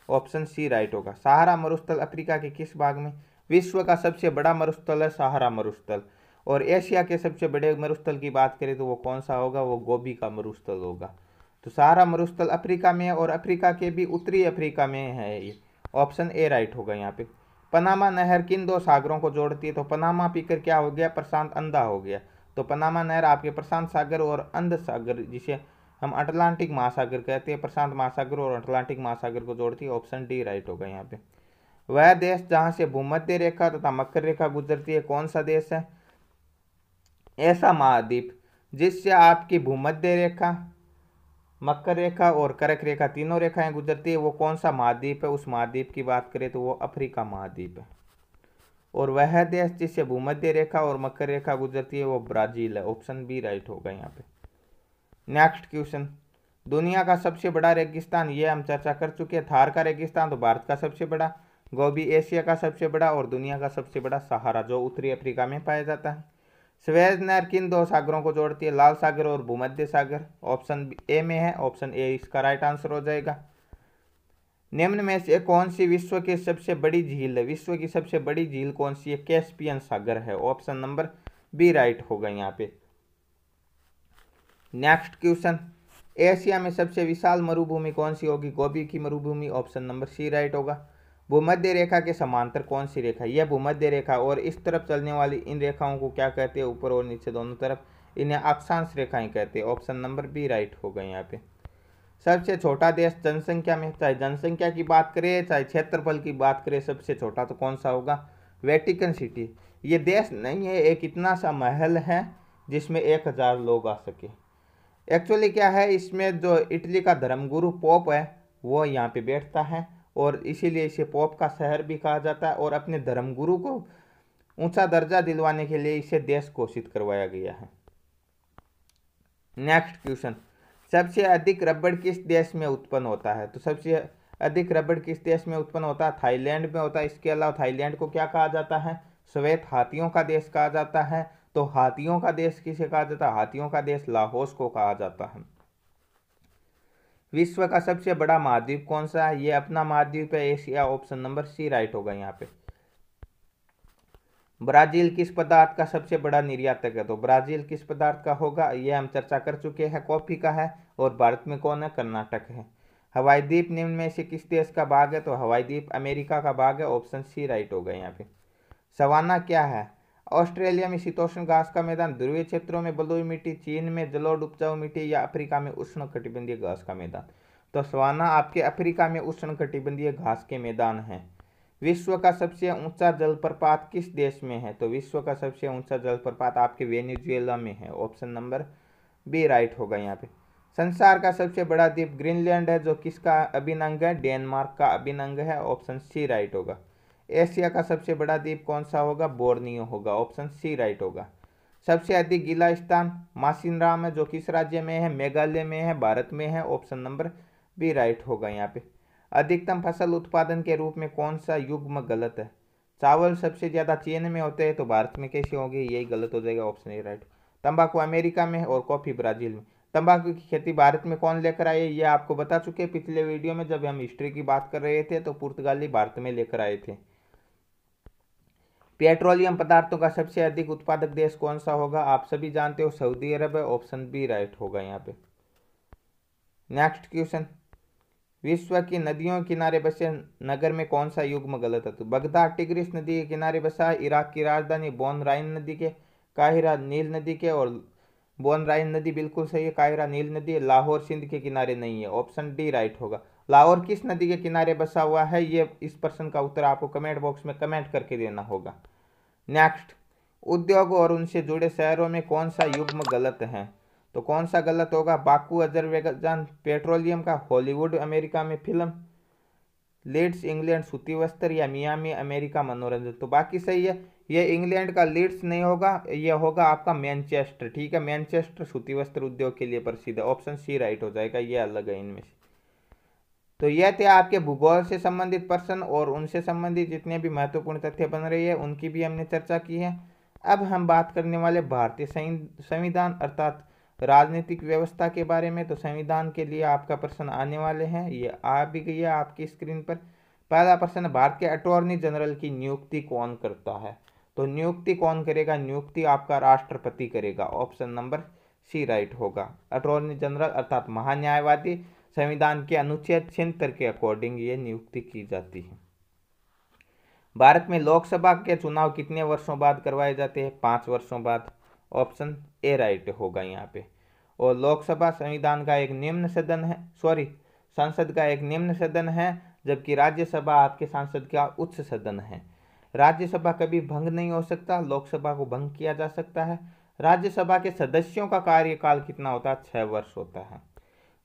ऑप्शन सी राइट होगा। सहारा मरुस्थल अफ्रीका के किस भाग में? विश्व का सबसे बड़ा मरुस्थल है सहारा मरुस्थल। और एशिया के सबसे बड़े मरुस्थल की बात करें तो वो कौन सा होगा? वो गोभी का मरुस्थल होगा। तो सहारा मरुस्थल अफ्रीका में है और अफ्रीका के भी उत्तरी अफ्रीका में है ये। ऑप्शन ए राइट होगा यहाँ पे। पनामा नहर किन दो सागरों को जोड़ती है? तो पनामा पीकर क्या हो गया? प्रशांत अंधा हो गया। तो पनामा नहर आपके प्रशांत सागर और अंध सागर, जिसे हम अटलांटिक महासागर कहते हैं। प्रशांत महासागर और अटलांटिक महासागर को जोड़ती है। ऑप्शन डी राइट होगा यहाँ पे। वह देश जहाँ से भूमध्य रेखा तथा मकर रेखा गुजरती है, कौन सा देश है? ऐसा महाद्वीप, जिससे आपकी भूमध्य रेखा मकर रेखा और करक रेखा तीनों रेखाएँ गुजरती है। वो कौन सा महाद्वीप है? उस महाद्वीप की बात करें तो वो अफ्रीका महाद्वीप है। और वह देश जिससे भूमध्य रेखा और मकर रेखा गुजरती है, वो ब्राज़ील है। ऑप्शन बी राइट होगा यहाँ पे। Next question. दुनिया का सबसे बड़ा रेगिस्तान, ये हम चर्चा कर चुके हैं। थार का रेगिस्तान तो भारत का सबसे बड़ा गोभी एशिया का सबसे बड़ा और दुनिया का सबसे बड़ा सहारा जो उत्तरी अफ्रीका में पाया जाता है। स्वेज नहर किन दो सागरों को जोड़ती है? लाल सागर और भूमध्य सागर। ऑप्शन ए में है, ऑप्शन ए, इसका राइट आंसर हो जाएगा। निम्न में से कौन सी विश्व की सबसे बड़ी झील है? विश्व की सबसे बड़ी झील कौन सी है? कैस्पियन सागर है। ऑप्शन नंबर बी राइट होगा यहाँ पे। नेक्स्ट क्वेश्चन, एशिया में सबसे विशाल मरुभूमि कौन सी होगी? गोभी की मरुभूमि। ऑप्शन नंबर सी राइट होगा। भूमध्य रेखा के समांतर कौन सी रेखा? यह भूमध्य रेखा और इस तरफ़ चलने वाली इन रेखाओं को क्या कहते हैं? ऊपर और नीचे दोनों तरफ़। इन्हें अक्षांश रेखाएँ कहते हैं। ऑप्शन नंबर बी राइट होगा यहाँ पे। सबसे छोटा देश जनसंख्या में, चाहे जनसंख्या की बात करें, चाहे क्षेत्रफल की बात करें, सबसे छोटा तो कौन सा होगा? वेटिकन सिटी ये देश नहीं है, एक इतना सा महल है जिसमें एक हज़ार लोग आ सके। एक्चुअली क्या है? इसमें जो इटली का धर्मगुरु पोप है, वो यहाँ पे बैठता है। और इसीलिए इसे पोप का शहर भी कहा जाता है और अपने धर्मगुरु को ऊँचा दर्जा दिलवाने के लिए इसे देश घोषित करवाया गया है। नेक्स्ट क्वेश्चन सबसे अधिक रबड़ किस देश में उत्पन्न होता है? तो सबसे अधिक रबड़ किस देश में उत्पन्न होता है? थाईलैंड में होता है। इसके अलावा थाईलैंड को क्या कहा जाता है? श्वेत हाथियों का देश कहा जाता है। तो हाथियों का देश किसे कहा जाता है? हाथियों का देश लाहौस को कहा जाता है। विश्व का सबसे बड़ा महाद्वीप कौन सा है? ये अपना महाद्वीप है Asia option number C right होगा यहाँ पे। ब्राज़ील किस पदार्थ का सबसे बड़ा निर्यातक है? तो ब्राज़ील किस पदार्थ का होगा? ये हम चर्चा कर चुके हैं, कॉफ़ी का है और भारत में कौन है? कर्नाटक है। हवाई द्वीप निम्न में से किस देश का भाग है? तो हवाई द्वीप अमेरिका का भाग है, ऑप्शन सी राइट होगा यहाँ पे। सवाना क्या है? ऑस्ट्रेलिया में शीतोष्ण घास का मैदान, ध्रुवीय क्षेत्रों में बलुई मिट्टी, चीन में जलोढ़ उपजाऊ मिट्टी या अफ्रीका में उष्ण कटिबंधीय घास का मैदान। तो सवाना आपके अफ्रीका में उष्ण कटिबंधीय घास के मैदान हैं। विश्व का सबसे ऊँचा जलप्रपात किस देश में है? तो विश्व का सबसे ऊँचा जलप्रपात आपके वेनेजुएला में है। ऑप्शन नंबर बी राइट होगा यहाँ पे। संसार का सबसे बड़ा द्वीप ग्रीनलैंड है, जो किसका अभिन्न अंग है? डेनमार्क का अभिन्न अंग है। ऑप्शन सी राइट होगा। एशिया का सबसे बड़ा द्वीप कौन सा होगा? बोर्नियो होगा। ऑप्शन सी राइट होगा। सबसे अधिक गीला स्थान मासिनराम है जो किस राज्य में है? मेघालय में है, भारत में है। ऑप्शन नंबर बी राइट होगा यहाँ पे। अधिकतम फ़सल उत्पादन के रूप में कौन सा युग्म गलत है? चावल सबसे ज़्यादा चीन में होते हैं तो भारत में कैसे होगी? यही गलत हो जाएगा। Option A right. तंबाकू अमेरिका में और कॉफ़ी ब्राज़ील में। तंबाकू की खेती भारत में कौन लेकर आए? ये आपको बता चुके हैं। पिछले वीडियो में जब हम हिस्ट्री की बात कर रहे थे तो पुर्तगाली भारत में लेकर आए थे। पेट्रोलियम पदार्थों का सबसे अधिक उत्पादक देश कौन सा होगा? आप सभी जानते हो सऊदी अरब है, ऑप्शन बी राइट होगा यहाँ पे। नेक्स्ट क्वेश्चन विश्व की नदियों किनारे बसे नगर में कौन सा युग्म गलत है? तो बगदाद, टिग्रिस नदी के किनारे बसा इराक की राजधानी बोन राइन नदी के, काहिरा नील नदी के, और बोन राइन नदी बिल्कुल सही है, काहिरा नील नदी लाहौर सिंध के किनारे नहीं है। ऑप्शन डी राइट होगा। लाहौर किस नदी के किनारे बसा हुआ है? ये इस प्रश्न का उत्तर आपको कमेंट बॉक्स में कमेंट करके देना होगा। नेक्स्ट उद्योग और उनसे जुड़े शहरों में कौन सा युग्म गलत है? तो कौन सा गलत होगा? बाकू अजरबैजान, पेट्रोलियम का हॉलीवुड अमेरिका में फ़िल्म, लीड्स इंग्लैंड सूती वस्त्र या मियामी अमेरिका मनोरंजन? तो बाकी सही है, ये इंग्लैंड का लीड्स नहीं होगा, ये होगा आपका मैनचेस्टर। ठीक है, मैनचेस्टर सूती वस्त्र उद्योग के लिए प्रसिद्ध है। ऑप्शन सी राइट हो जाएगा, ये अलग है इनमें से। तो यह थे आपके भूगोल से संबंधित प्रश्न और उनसे संबंधित जितने भी महत्वपूर्ण तथ्य बन रही है, उनकी भी हमने चर्चा की है। अब हम बात करने वाले भारतीय संविधान अर्थात राजनीतिक व्यवस्था के बारे में। तो संविधान के लिए आपका प्रश्न आने वाले हैं। ये आ भी गई है आपकी स्क्रीन पर। पहला प्रश्न भारत के अटॉर्नी जनरल की नियुक्ति कौन करता है? तो नियुक्ति कौन करेगा? नियुक्ति आपका राष्ट्रपति करेगा। ऑप्शन नंबर सी राइट होगा। अटॉर्नी जनरल अर्थात महान्यायवादी। संविधान के अनुच्छेद छिहत्तर के अकॉर्डिंग ये नियुक्ति की जाती है। भारत में लोकसभा के चुनाव कितने वर्षों बाद करवाए जाते हैं? पाँच वर्षों बाद। ऑप्शन ए राइट होगा यहाँ पे। और लोकसभा संविधान का एक निम्न सदन है सॉरी संसद का एक निम्न सदन है, जबकि राज्यसभा आपके सांसद का उच्च सदन है। राज्यसभा कभी भंग नहीं हो सकता, लोकसभा को भंग किया जा सकता है। राज्यसभा के सदस्यों का कार्यकाल कितना होता है? छह वर्ष होता है।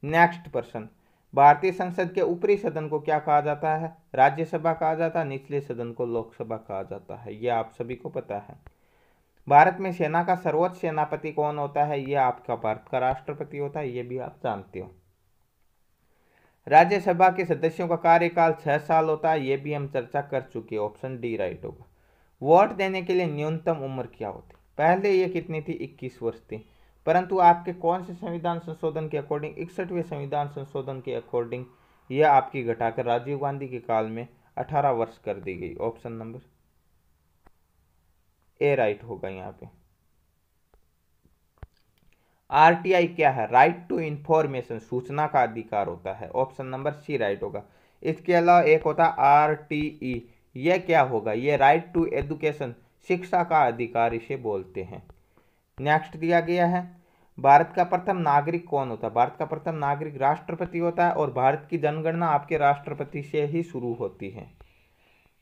नेक्स्ट पर्सन भारतीय संसद के ऊपरी सदन को क्या कहा जाता है? राज्यसभा कहा जाता है, निचले सदन को लोकसभा कहा जाता है। यह आप सभी को पता है। भारत में सेना का सर्वोच्च सेनापति कौन होता है? ये आपका भारत का राष्ट्रपति होता है, यह भी आप जानते हो। राज्यसभा के सदस्यों का कार्यकाल छह साल होता है, यह भी हम चर्चा कर चुके ऑप्शन डी राइट होगा। वोट देने के लिए न्यूनतम उम्र क्या होती? पहले ये कितनी थी? इक्कीस वर्ष थी। परंतु आपके कौन से संविधान संशोधन के अकॉर्डिंग इकसठवें संविधान संशोधन के अकॉर्डिंग यह आपकी घटाकर राजीव गांधी के काल में अठारह वर्ष कर दी गई। ऑप्शन नंबर ए राइट होगा यहाँ पे। आरटीआई क्या है? राइट टू इंफॉर्मेशन सूचना का अधिकार होता है। ऑप्शन नंबर सी राइट होगा। इसके अलावा एक होता है आर टी ई यह क्या होगा? यह राइट टू एजुकेशन शिक्षा का अधिकार इसे बोलते हैं। नेक्स्ट दिया गया है। भारत का प्रथम नागरिक कौन होता? है भारत का प्रथम नागरिक राष्ट्रपति होता है और भारत की जनगणना आपके राष्ट्रपति से ही शुरू होती है।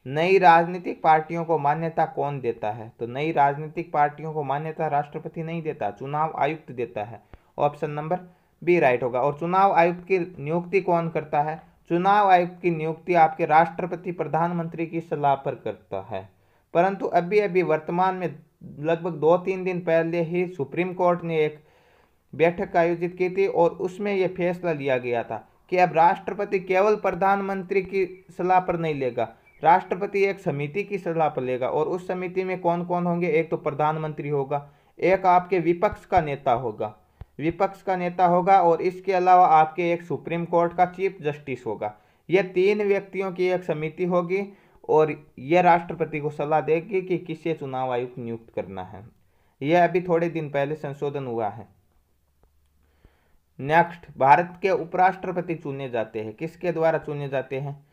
नई राजनीतिक पार्टियों को मान्यता कौन देता है? तो नई राजनीतिक पार्टियों को मान्यता राष्ट्रपति नहीं देता, चुनाव आयुक्त देता है। ऑप्शन नंबर बी राइट होगा। और चुनाव आयुक्त की नियुक्ति कौन करता है? चुनाव आयुक्त की नियुक्ति आपके राष्ट्रपति, प्रधानमंत्री की सलाह पर करता है। परंतु अभी अभी वर्तमान में लगभग दो तीन दिन पहले ही सुप्रीम कोर्ट ने एक बैठक आयोजित की थी और उसमें यह फैसला लिया गया था कि अब राष्ट्रपति केवल प्रधानमंत्री की सलाह पर नहीं लेगा, राष्ट्रपति एक समिति की सलाह पर लेगा और उस समिति में कौन कौन होंगे? एक तो प्रधानमंत्री होगा, एक आपके विपक्ष का नेता होगा, विपक्ष का नेता होगा और इसके अलावा आपके एक सुप्रीम कोर्ट का चीफ जस्टिस होगा। यह तीन व्यक्तियों की एक समिति होगी और यह राष्ट्रपति को सलाह देगी कि किसे चुनाव आयुक्त नियुक्त करना है। यह अभी थोड़े दिन पहले संशोधन हुआ है। नेक्स्ट भारत के उपराष्ट्रपति चुने जाते हैं। किसके द्वारा चुने जाते हैं?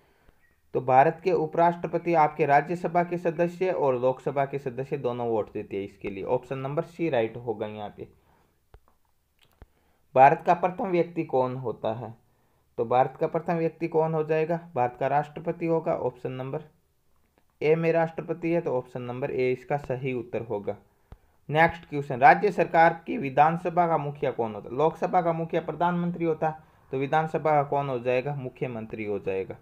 तो भारत के उपराष्ट्रपति आपके राज्यसभा के सदस्य और लोकसभा के सदस्य दोनों वोट देते हैं इसके लिए। ऑप्शन नंबर सी राइट होगा यहाँ पे। भारत का प्रथम व्यक्ति कौन होता है? तो भारत का प्रथम व्यक्ति कौन हो जाएगा? भारत का राष्ट्रपति होगा। ऑप्शन नंबर ए में राष्ट्रपति है तो ऑप्शन नंबर ए इसका सही उत्तर होगा। नेक्स्ट क्वेश्चन राज्य सरकार की विधानसभा का मुखिया कौन होता? है लोकसभा का मुखिया प्रधानमंत्री होता तो विधानसभा का कौन हो जाएगा? मुख्यमंत्री हो जाएगा।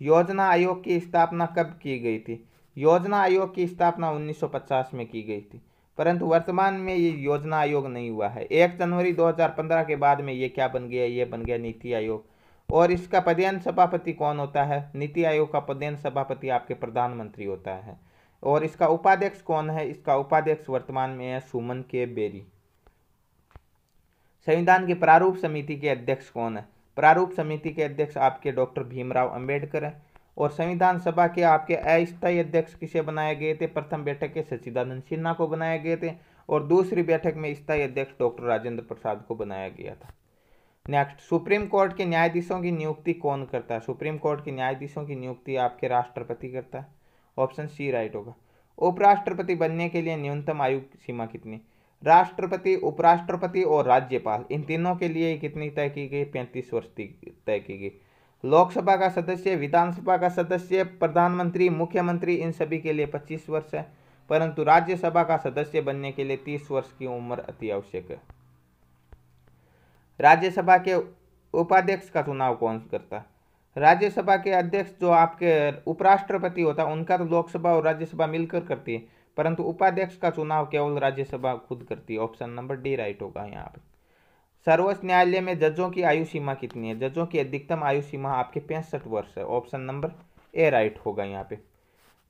योजना आयोग की स्थापना कब की गई थी? योजना आयोग की स्थापना 1950 में की गई थी, परंतु वर्तमान में ये योजना आयोग नहीं हुआ है। एक जनवरी 2015 के बाद में ये क्या बन गया? ये बन गया नीति आयोग। और इसका पदेन सभापति कौन होता है? नीति आयोग का पदेन सभापति आपके प्रधानमंत्री होता है। और इसका उपाध्यक्ष कौन है? इसका उपाध्यक्ष वर्तमान में है सुमन के बेरी। संविधान की प्रारूप समिति के अध्यक्ष कौन है? प्रारूप समिति के अध्यक्ष आपके डॉक्टर भीमराव अंबेडकर हैं। और संविधान सभा के आपके अस्थायी अध्यक्ष किसे बनाए गए थे? प्रथम बैठक के सचिदानंद सिन्हा को बनाए गए थे। और दूसरी बैठक में स्थायी अध्यक्ष डॉक्टर राजेंद्र प्रसाद को बनाया गया था। नेक्स्ट सुप्रीम कोर्ट के न्यायाधीशों की नियुक्ति कौन करता है? सुप्रीम कोर्ट के न्यायाधीशों की नियुक्ति आपके राष्ट्रपति करता है। ऑप्शन सी राइट होगा। उपराष्ट्रपति बनने के लिए न्यूनतम आयु सीमा कितनी? राष्ट्रपति, उपराष्ट्रपति और राज्यपाल, इन तीनों के लिए कितनी तय की गई? पैंतीस वर्ष तय की गई। लोकसभा का सदस्य, विधानसभा का सदस्य, प्रधानमंत्री, मुख्यमंत्री, इन सभी के लिए पच्चीस वर्ष है। परंतु राज्यसभा का सदस्य बनने के लिए तीस वर्ष की उम्र अति आवश्यक है। राज्यसभा के उपाध्यक्ष का चुनाव कौन करता? है राज्यसभा के अध्यक्ष जो आपके उपराष्ट्रपति होता है उनका तो लोकसभा और राज्यसभा मिलकर करती है। परंतु उपाध्यक्ष का चुनाव केवल राज्यसभा खुद करती है। ऑप्शन नंबर डी राइट होगा यहाँ पर सर्वोच्च न्यायालय में जजों की आयु सीमा कितनी है? जजों की अधिकतम आयु सीमा आपके पैंसठ वर्ष है। ऑप्शन नंबर ए राइट होगा यहाँ पे।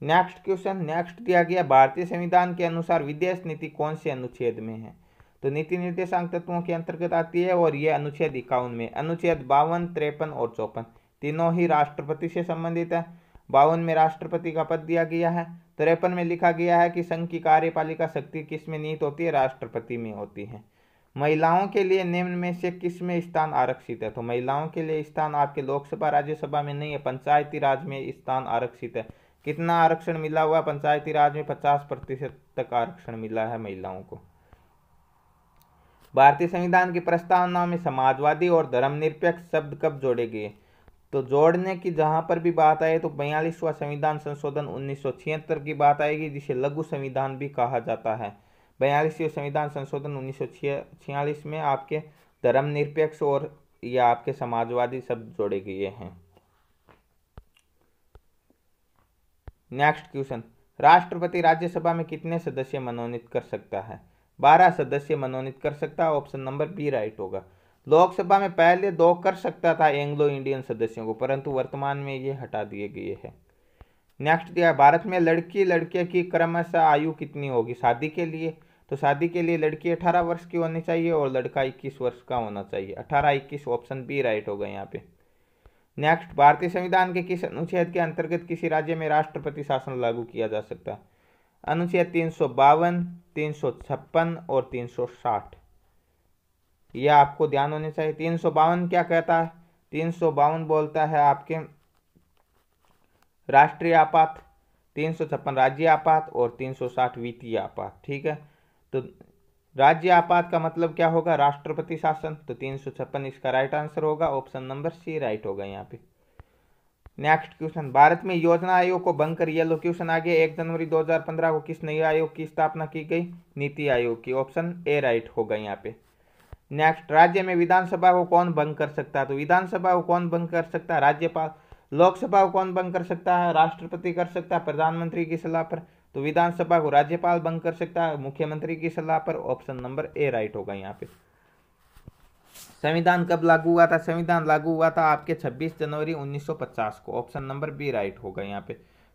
नेक्स्ट क्वेश्चन, नेक्स्ट दिया गया, भारतीय संविधान के अनुसार विदेश नीति कौन से अनुच्छेद में है? तो नीति निर्देशांक तत्वों के अंतर्गत आती है और ये अनुच्छेद इक्यावन में, अनुच्छेद बावन, तिरपन और चौपन, तीनों ही राष्ट्रपति से संबंधित है। बावन में राष्ट्रपति का पद दिया गया है, तिरपन में लिखा गया है कि संघ की कार्यपालिका शक्ति किसमें नीत होती है? राष्ट्रपति में होती है। महिलाओं के लिए निम्न में से किसमें स्थान आरक्षित है? तो महिलाओं के लिए स्थान आपके लोकसभा, राज्यसभा में नहीं है, पंचायती राज में स्थान आरक्षित है। कितना आरक्षण मिला हुआ पंचायती राज में पचास प्रतिशत तक आरक्षण मिला है महिलाओं को। भारतीय संविधान की प्रस्तावना में समाजवादी और धर्मनिरपेक्ष शब्द कब जोड़े गए तो जोड़ने की जहाँ पर भी बात आए तो बयालीसवा संविधान संशोधन उन्नीस सौ छिहत्तर की बात आएगी, जिसे लघु संविधान भी कहा जाता है। बयालीसवें संविधान संशोधन उन्नीस में आपके धर्मनिरपेक्ष और या आपके समाजवादी शब्द जोड़े गए हैं। नेक्स्ट क्वेश्चन राष्ट्रपति राज्यसभा में कितने सदस्य मनोनीत कर सकता है? बारह सदस्य मनोनीत कर सकता है ऑप्शन नंबर बी राइट होगा। लोकसभा में पहले दो कर सकता था एंग्लो इंडियन सदस्यों को, परंतु वर्तमान में ये हटा दिए गए हैं। नेक्स्ट दिया, भारत में लड़की लड़के की क्रमशः आयु कितनी होगी? शादी के लिए तो शादी के लिए लड़की अठारह वर्ष की होनी चाहिए और लड़का इक्कीस वर्ष का होना चाहिए। अठारह इक्कीस ऑप्शन बी राइट होगा यहाँ पे। नेक्स्ट भारतीय संविधान के किस अनुच्छेद के अंतर्गत किसी राज्य में राष्ट्रपति शासन लागू किया जा सकता? है अनुच्छेद तीन सौ बावन, तीन सौ छप्पन और तीन सौ साठ। यह आपको ध्यान होने चाहिए। तीन सौ बावन क्या कहता है? तीन सौ बावन बोलता है आपके राष्ट्रीय आपात, तीन सौ छप्पन राज्य आपात और तीन सौ साठ वित्तीय आपात, ठीक है? तो राज्य आपात का मतलब क्या होगा? राष्ट्रपति शासन तो तीन सौ छप्पन इसका राइट आंसर होगा ऑप्शन नंबर सी राइट होगा यहाँ पे। नेक्स्ट क्वेश्चन भारत में योजना आयोग को भंग कर ये क्वेश्चन आगे। एक जनवरी 2015 को किस नए आयोग की स्थापना की गई? नीति आयोग की ऑप्शन ए राइट होगा यहाँ पे। नेक्स्ट राज्य में विधानसभा को कौन भंग कर सकता है? तो विधानसभा को कौन भंग कर सकता है? राज्यपाल। लोकसभा को कौन भंग कर सकता है? राष्ट्रपति कर सकता है? प्रधानमंत्री की सलाह पर। तो विधानसभा को राज्यपाल भंग कर सकता है? मुख्यमंत्री की सलाह पर। ऑप्शन नंबर ए राइट होगा यहाँ पे। संविधान कब लागू हुआ था? संविधान लागू हुआ था आपके 26 जनवरी 1950 को। ऑप्शन नंबर बी राइट होगा यहाँ पे।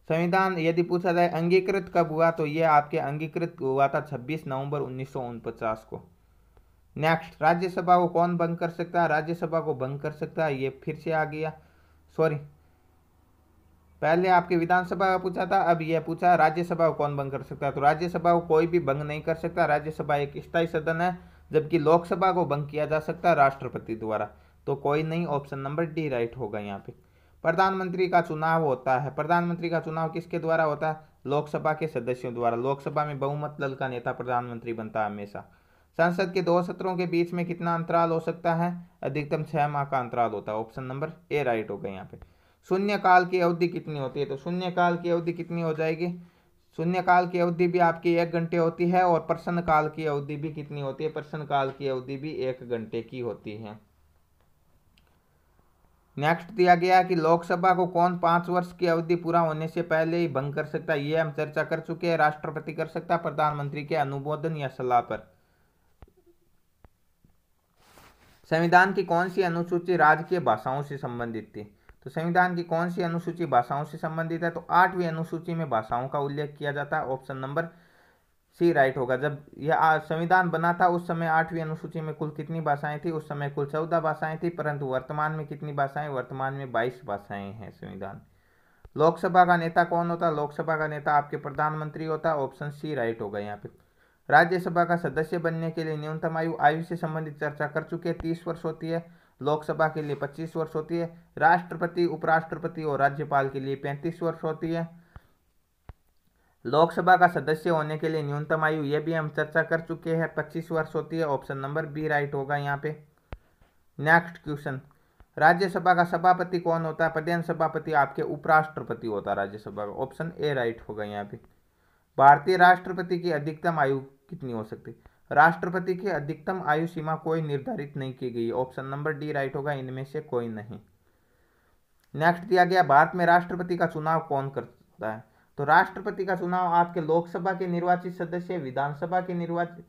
संविधान यदि पूछा जाए अंगीकृत कब हुआ तो ये आपके अंगीकृत हुआ था 26 नवंबर उन्नीस को। नेक्स्ट राज्यसभा को कौन भंग कर सकता है? राज्यसभा को भंग कर सकता है, ये फिर से आ गया। सॉरी पहले आपके विधानसभा का पूछा था, अब यह पूछा, राज्यसभा को कौन भंग कर सकता है? तो राज्यसभा को कोई भी भंग नहीं कर सकता। राज्यसभा एक स्थायी सदन है जबकि लोकसभा को भंग किया जा सकता है राष्ट्रपति द्वारा। तो कोई नहीं, ऑप्शन नंबर डी राइट होगा यहाँ पे। प्रधानमंत्री का चुनाव होता है। प्रधानमंत्री का चुनाव किसके द्वारा होता है? लोकसभा के सदस्यों द्वारा। लोकसभा में बहुमत दल का नेता प्रधानमंत्री बनता है हमेशा। संसद के दो सत्रों के बीच में कितना अंतराल हो सकता है? अधिकतम छह माह का अंतराल होता है। ऑप्शन नंबर ए राइट होगा यहाँ पे। शून्य काल की अवधि कितनी होती है? तो शून्य काल की अवधि कितनी हो जाएगी? शून्य काल की अवधि भी आपकी एक घंटे होती है और प्रश्न काल की अवधि भी कितनी होती है? प्रश्न काल की अवधि भी एक घंटे की होती है। नेक्स्ट दिया गया कि लोकसभा को कौन पाँच वर्ष की अवधि पूरा होने से पहले ही भंग कर सकता है? ये हम चर्चा कर चुके हैं। राष्ट्रपति कर सकता है प्रधानमंत्री के अनुमोदन या सलाह पर। संविधान की कौन सी अनुसूची राजकीय भाषाओं से संबंधित थी? तो संविधान की कौन सी अनुसूची भाषाओं से संबंधित है? तो आठवीं अनुसूची में भाषाओं का उल्लेख किया जाता है। ऑप्शन नंबर सी राइट होगा। जब यह संविधान बना था, उस समय आठवीं अनुसूची में कुल कितनी भाषाएँ थी? उस समय कुल चौदह भाषाएँ थी, परंतु वर्तमान में कितनी भाषाएँ? वर्तमान में बाईस भाषाएँ हैं संविधान। लोकसभा का नेता कौन होता? लोकसभा का नेता आपके प्रधानमंत्री होता। ऑप्शन सी राइट होगा यहाँ पे। राज्यसभा का सदस्य बनने के लिए न्यूनतम आयु आयु से संबंधित चर्चा कर चुके हैं, तीस वर्ष होती है। लोकसभा के लिए 25 वर्ष होती है, राष्ट्रपति, उपराष्ट्रपति और राज्यपाल के लिए 35 वर्ष होती है। लोकसभा का सदस्य होने के लिए न्यूनतम आयु यह भी हम चर्चा कर चुके हैं 25 वर्ष होती है, ऑप्शन नंबर बी राइट होगा यहाँ पे। नेक्स्ट क्वेश्चन, राज्यसभा का सभापति कौन होता है? प्रधान सभापति आपके उपराष्ट्रपति होता है राज्यसभा का, ऑप्शन ए राइट होगा यहाँ पे। भारतीय राष्ट्रपति की अधिकतम आयु कितनी हो सकती है? राष्ट्रपति की अधिकतम आयु सीमा कोई निर्धारित नहीं की गई। ऑप्शन नंबर डी राइट होगा, इनमें से कोई नहीं। नेक्स्ट दिया गया, भारत में राष्ट्रपति का चुनाव कौन करता है? तो राष्ट्रपति का चुनाव आपके लोकसभा के निर्वाचित सदस्य, विधानसभा के निर्वाचित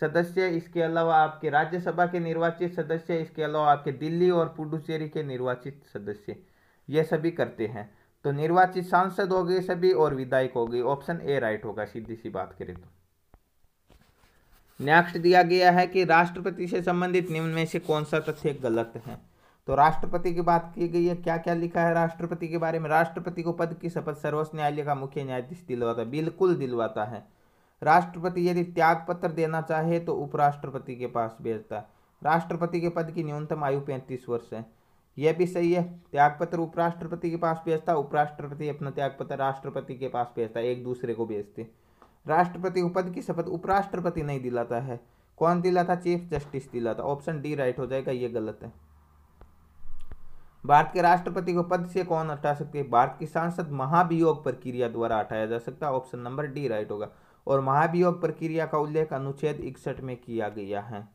सदस्य, इसके अलावा आपके राज्यसभा के निर्वाचित सदस्य, इसके अलावा आपके दिल्ली और पुडुचेरी के निर्वाचित सदस्य। ये सभी करते हैं। तो निर्वाचित सांसद हो गए सभी और विधायक हो गए ऑप्शन ए राइट होगा, सीधी सी बात करें तो। नेक्स्ट दिया गया है कि राष्ट्रपति से संबंधित निम्न में से कौन सा तथ्य गलत है? तो राष्ट्रपति की बात की गई है क्या क्या लिखा है राष्ट्रपति के बारे में? राष्ट्रपति को पद की शपथ सर्वोच्च न्यायालय का मुख्य न्यायाधीश दिलवाता, बिल्कुल दिलवाता है। राष्ट्रपति यदि त्याग पत्र देना चाहे तो उपराष्ट्रपति के पास भेजता। है राष्ट्रपति के पद की न्यूनतम आयु पैंतीस वर्ष है। यह भी सही है, त्यागपत्र उपराष्ट्रपति के पास भेजता, उपराष्ट्रपति अपना त्यागपत्र राष्ट्रपति के पास भेजता, एक दूसरे को भेजते। राष्ट्रपति को पद की शपथ उपराष्ट्रपति नहीं दिलाता है। कौन दिलाता? चीफ जस्टिस दिलाता। ऑप्शन डी राइट हो जाएगा, ये गलत है। भारत के राष्ट्रपति को पद से कौन हटा सकते हैं? भारत की सांसद महाभियोग प्रक्रिया द्वारा हटाया जा सकता है। ऑप्शन नंबर डी राइट होगा। और महाभियोग प्रक्रिया का उल्लेख अनुच्छेद इकसठ में किया गया है।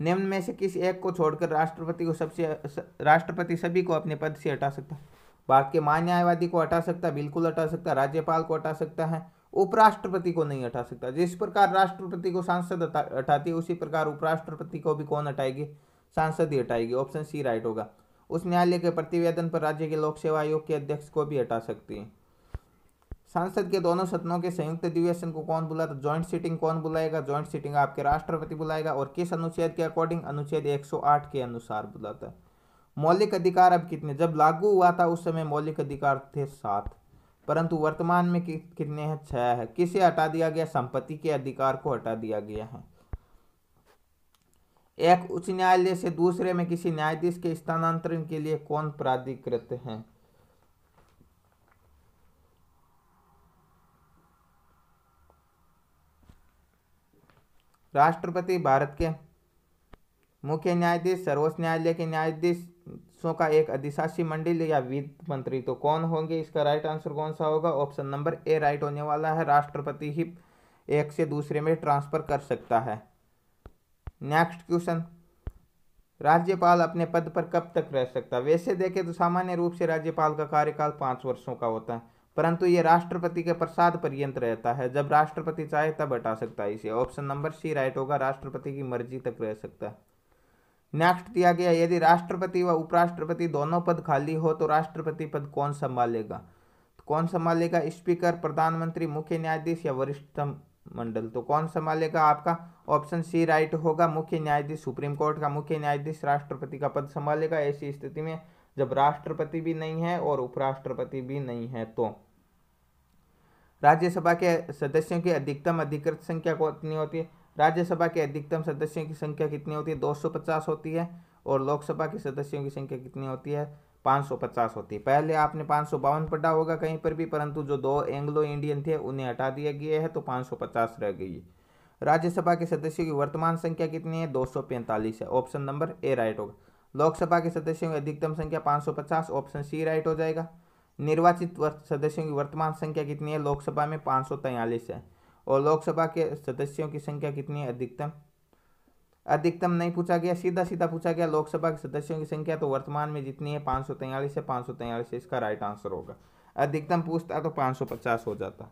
निम्न में से किस एक को छोड़कर राष्ट्रपति को सबसे, राष्ट्रपति सभी को अपने पद से हटा सकता भारत के मान न्यायवादी को हटा सकता है बिल्कुल हटा सकता है राज्यपाल को हटा सकता है, उपराष्ट्रपति को नहीं हटा सकता। जिस प्रकार राष्ट्रपति को सांसद हटाती है, उसी प्रकार उपराष्ट्रपति को भी कौन हटाएगी? सांसद ही हटाएगी। ऑप्शन सी राइट होगा। उस न्यायालय के प्रतिवेदन पर राज्य के लोक सेवा आयोग के अध्यक्ष को भी हटा सकती है। संसद के दोनों सदनों के संयुक्त अधिवेशन को कौन बुलाता ज्वाइंट सीटिंग कौन बुलाएगा? ज्वाइंट सीटिंग आपके राष्ट्रपति बुलाएगा और किस अनुच्छेद के अकॉर्डिंग? अनुच्छेद 108 के अनुसार बुलाता है। मौलिक अधिकार अब कितने, जब लागू हुआ था उस समय मौलिक अधिकार थे सात। परंतु वर्तमान में कितने हैं? छह है। किसे हटा दिया गया? संपत्ति के अधिकार को हटा दिया गया है। एक उच्च न्यायालय से दूसरे में किसी न्यायाधीश के स्थानांतरण के लिए कौन प्राधिकृत है? राष्ट्रपति, भारत के मुख्य न्यायाधीश, सर्वोच्च न्यायालय के न्यायाधीशों का एक अधिशासी मंडल या वित्त मंत्री। तो कौन होंगे? इसका राइट आंसर कौन सा होगा? ऑप्शन नंबर ए राइट होने वाला है। राष्ट्रपति ही एक से दूसरे में ट्रांसफ़र कर सकता है। नेक्स्ट क्वेश्चन राज्यपाल अपने पद पर कब तक रह सकता वैसे देखें तो सामान्य रूप से राज्यपाल का कार्यकाल पाँच वर्षों का होता है, परंतु ये राष्ट्रपति के प्रसाद पर्यंत रहता है। जब राष्ट्रपति चाहे तब हटा सकता है इसे। ऑप्शन नंबर सी राइट होगा। राष्ट्रपति की मर्ज़ी तक रह सकता है। नेक्स्ट दिया गया, यदि राष्ट्रपति व उपराष्ट्रपति दोनों पद खाली हो तो राष्ट्रपति पद कौन संभालेगा? तो कौन संभालेगा? स्पीकर, प्रधानमंत्री, मुख्य न्यायाधीश या वरिष्ठ मंडल? तो कौन संभालेगा आपका? ऑप्शन सी राइट होगा। मुख्य न्यायाधीश सुप्रीम कोर्ट का, मुख्य न्यायाधीश राष्ट्रपति का पद संभालेगा। ऐसी स्थिति में जब राष्ट्रपति भी नहीं है और उपराष्ट्रपति भी नहीं है तो राज्यसभा के सदस्यों की अधिकतम अधिकृत संख्या कितनी होती है? राज्यसभा के अधिकतम सदस्यों की संख्या कितनी होती है? 250 होती है और लोकसभा के सदस्यों की संख्या कितनी होती है? 550 होती है। पहले आपने पाँच पढ़ा होगा कहीं पर भी, परंतु जो दो एंग्लो इंडियन थे, उन्हें हटा दिया गया है तो 550 रह गई है। राज्यसभा के सदस्यों की वर्तमान संख्या कितनी है? 245 है। ऑप्शन नंबर ए राइट होगा। लोकसभा के सदस्यों की अधिकतम संख्या 550 ऑप्शन सी राइट हो जाएगा। निर्वाचित सदस्यों की वर्तमान संख्या कितनी है? लोकसभा में पाँच है। और लोकसभा के सदस्यों की संख्या कितनी है? अधिकतम? अधिकतम नहीं पूछा गया सीधा सीधा पूछा गया। लोकसभा के सदस्यों की संख्या तो वर्तमान में जितनी है, पाँच सौ तैंतालीस है पाँच सौ तैंतालीस, इसका राइट आंसर होगा। अधिकतम पूछता तो पाँच सौ पचास हो जाता।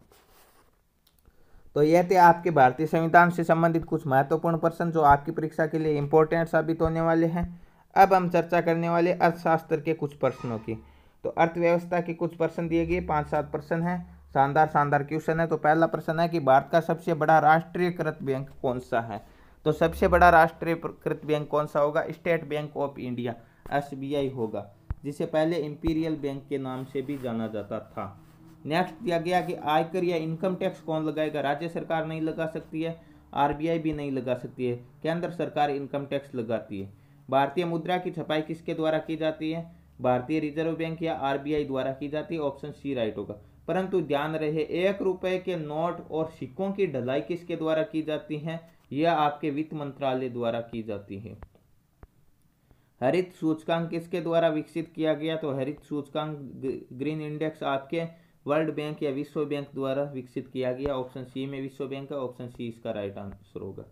तो यह थे आपके भारतीय संविधान से संबंधित कुछ महत्वपूर्ण प्रश्न जो आपकी परीक्षा के लिए इंपॉर्टेंट साबित होने वाले हैं। अब हम चर्चा करने वाले अर्थशास्त्र के कुछ प्रश्नों की। तो अर्थव्यवस्था के कुछ प्रश्न दिए गए, पाँच सात प्रश्न हैं। शानदार शानदार क्वेश्चन है। तो पहला प्रश्न है कि भारत का सबसे बड़ा राष्ट्रीयकृत बैंक कौन सा है? तो सबसे बड़ा राष्ट्रीयकृत बैंक कौन सा होगा? State Bank of India, SBI होगा, जिसे पहले इंपीरियल बैंक के नाम से भी जाना जाता था। नेक्स्ट दिया गया कि आयकर या इनकम टैक्स कौन लगाएगा? राज्य सरकार नहीं लगा सकती है, आरबीआई भी नहीं लगा सकती है, केंद्र सरकार इनकम टैक्स लगाती है। भारतीय मुद्रा की छपाई किसके द्वारा की जाती है? भारतीय रिज़र्व बैंक या आरबीआई द्वारा की जाती है ऑप्शन सी राइट होगा। परंतु ध्यान रहे, एक रुपए के नोट और सिक्कों की ढलाई किसके द्वारा की जाती है? यह आपके वित्त मंत्रालय द्वारा की जाती है। हरित सूचकांक किसके द्वारा विकसित किया गया? तो हरित सूचकांक ग्रीन इंडेक्स आपके वर्ल्ड बैंक या विश्व बैंक द्वारा विकसित किया गया। ऑप्शन सी में विश्व बैंक का ऑप्शन सी इसका राइट आंसर होगा।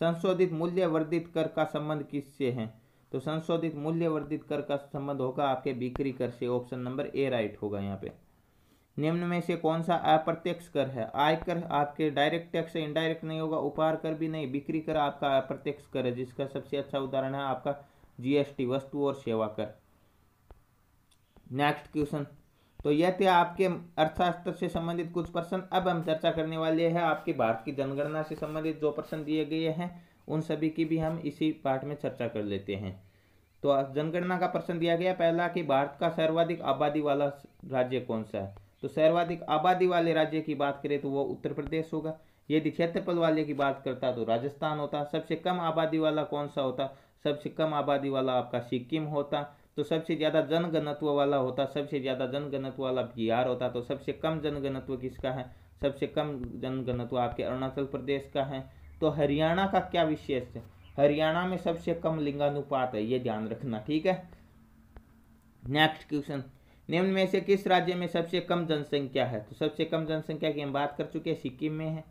संशोधित मूल्य वर्धित कर का संबंध किससे है? तो संशोधित मूल्य वर्धित कर का संबंध होगा आपके बिक्री कर से। ऑप्शन नंबर ए राइट होगा यहाँ पे। निम्न में से कौन सा अप्रत्यक्ष कर है? आयकर आपके डायरेक्ट टैक्स से इनडायरेक्ट नहीं होगा उपहार कर भी नहीं, बिक्री कर आपका अप्रत्यक्ष कर है, जिसका सबसे अच्छा उदाहरण है आपका जीएसटी वस्तु और सेवा कर। नेक्स्ट क्वेश्चन तो यह थे आपके अर्थशास्त्र से संबंधित कुछ प्रश्न। अब हम चर्चा करने वाले हैं आपके भारत की जनगणना से संबंधित जो प्रश्न दिए गए हैं, उन सभी की भी हम इसी पार्ट में चर्चा कर लेते हैं। तो जनगणना का प्रश्न दिया गया पहला कि भारत का सर्वाधिक आबादी वाला राज्य कौन सा है? तो सर्वाधिक आबादी वाले राज्य की बात करें तो वो उत्तर प्रदेश होगा। यदि क्षेत्रफल वाले की बात करता तो राजस्थान होता। सबसे कम आबादी वाला कौन सा होता? सबसे कम आबादी वाला आपका सिक्किम होता। तो सबसे ज़्यादा जनघनत्व वाला होता। सबसे ज़्यादा जनघनत्व वाला बिहार होता। तो सबसे कम जनघनत्व किसका है? सबसे कम जनघनत्व आपके अरुणाचल प्रदेश का है। तो हरियाणा का क्या विशेष है? हरियाणा में सबसे कम लिंगानुपात है, ये ध्यान रखना, ठीक है? नेक्स्ट क्वेश्चन निम्न में से किस राज्य में सबसे कम जनसंख्या है? तो सबसे कम जनसंख्या की हम बात कर चुके हैं, सिक्किम में है।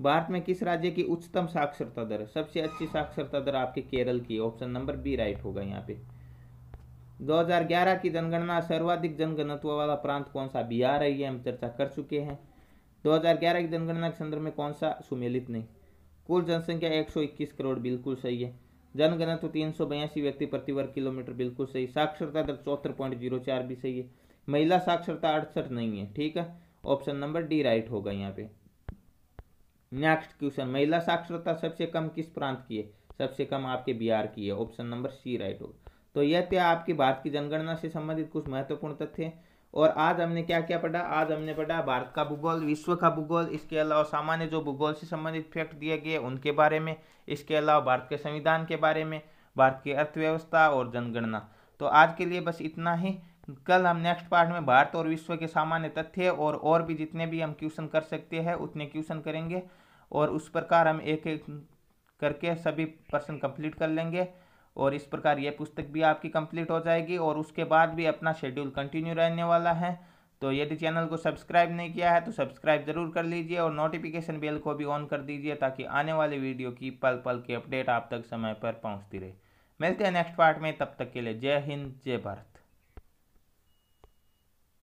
भारत में किस राज्य की उच्चतम साक्षरता दर सबसे अच्छी साक्षरता दर आपके केरल की ऑप्शन नंबर बी राइट होगा यहाँ पे। 2011 की जनगणना सर्वाधिक जनघनत्व वाला प्रांत कौन सा? बिहार है, ये हम चर्चा कर चुके हैं। 2011 की जनगणना के संदर्भ में कौन सा? सुमेलित नहीं। कुल जनसंख्या 121 करोड़, बिल्कुल सही है। जनघनत्व तीन सौ बयासी व्यक्ति प्रति वर्ग किलोमीटर, बिल्कुल सही। साक्षरता दर चौहत्तर पॉइंट ज़ीरो चार भी सही है। महिला साक्षरता अड़सठ नहीं है, ठीक है? ऑप्शन नंबर डी राइट होगा यहाँ पे। नेक्स्ट क्वेश्चन महिला साक्षरता सबसे कम किस प्रांत की है? सबसे कम आपके बिहार की है। ऑप्शन नंबर सी राइट होगा। तो यह थे आपकी भारत की जनगणना से संबंधित कुछ महत्वपूर्ण तथ्य। और आज हमने क्या क्या पढ़ा? आज हमने पढ़ा भारत का भूगोल, विश्व का भूगोल, इसके अलावा सामान्य जो भूगोल से संबंधित फैक्ट दिए गए उनके बारे में, इसके अलावा भारत के संविधान के बारे में, भारत की अर्थव्यवस्था और जनगणना। तो आज के लिए बस इतना ही। कल हम नेक्स्ट पार्ट में भारत और विश्व के सामान्य तथ्य और और भी जितने भी हम क्वेश्चन कर सकते हैं, उतने क्वेश्चन करेंगे और उस प्रकार हम एक एक करके सभी प्रश्न कंप्लीट कर लेंगे। और इस प्रकार ये पुस्तक भी आपकी कंप्लीट हो जाएगी और उसके बाद भी अपना शेड्यूल कंटिन्यू रहने वाला है। तो यदि चैनल को सब्सक्राइब नहीं किया है तो सब्सक्राइब ज़रूर कर लीजिए और नोटिफिकेशन बेल को भी ऑन कर दीजिए ताकि आने वाले वीडियो की पल पल की अपडेट आप तक समय पर पहुँचती रहे। मिलते हैं नेक्स्ट पार्ट में, तब तक के लिए जय हिंद, जय भारत।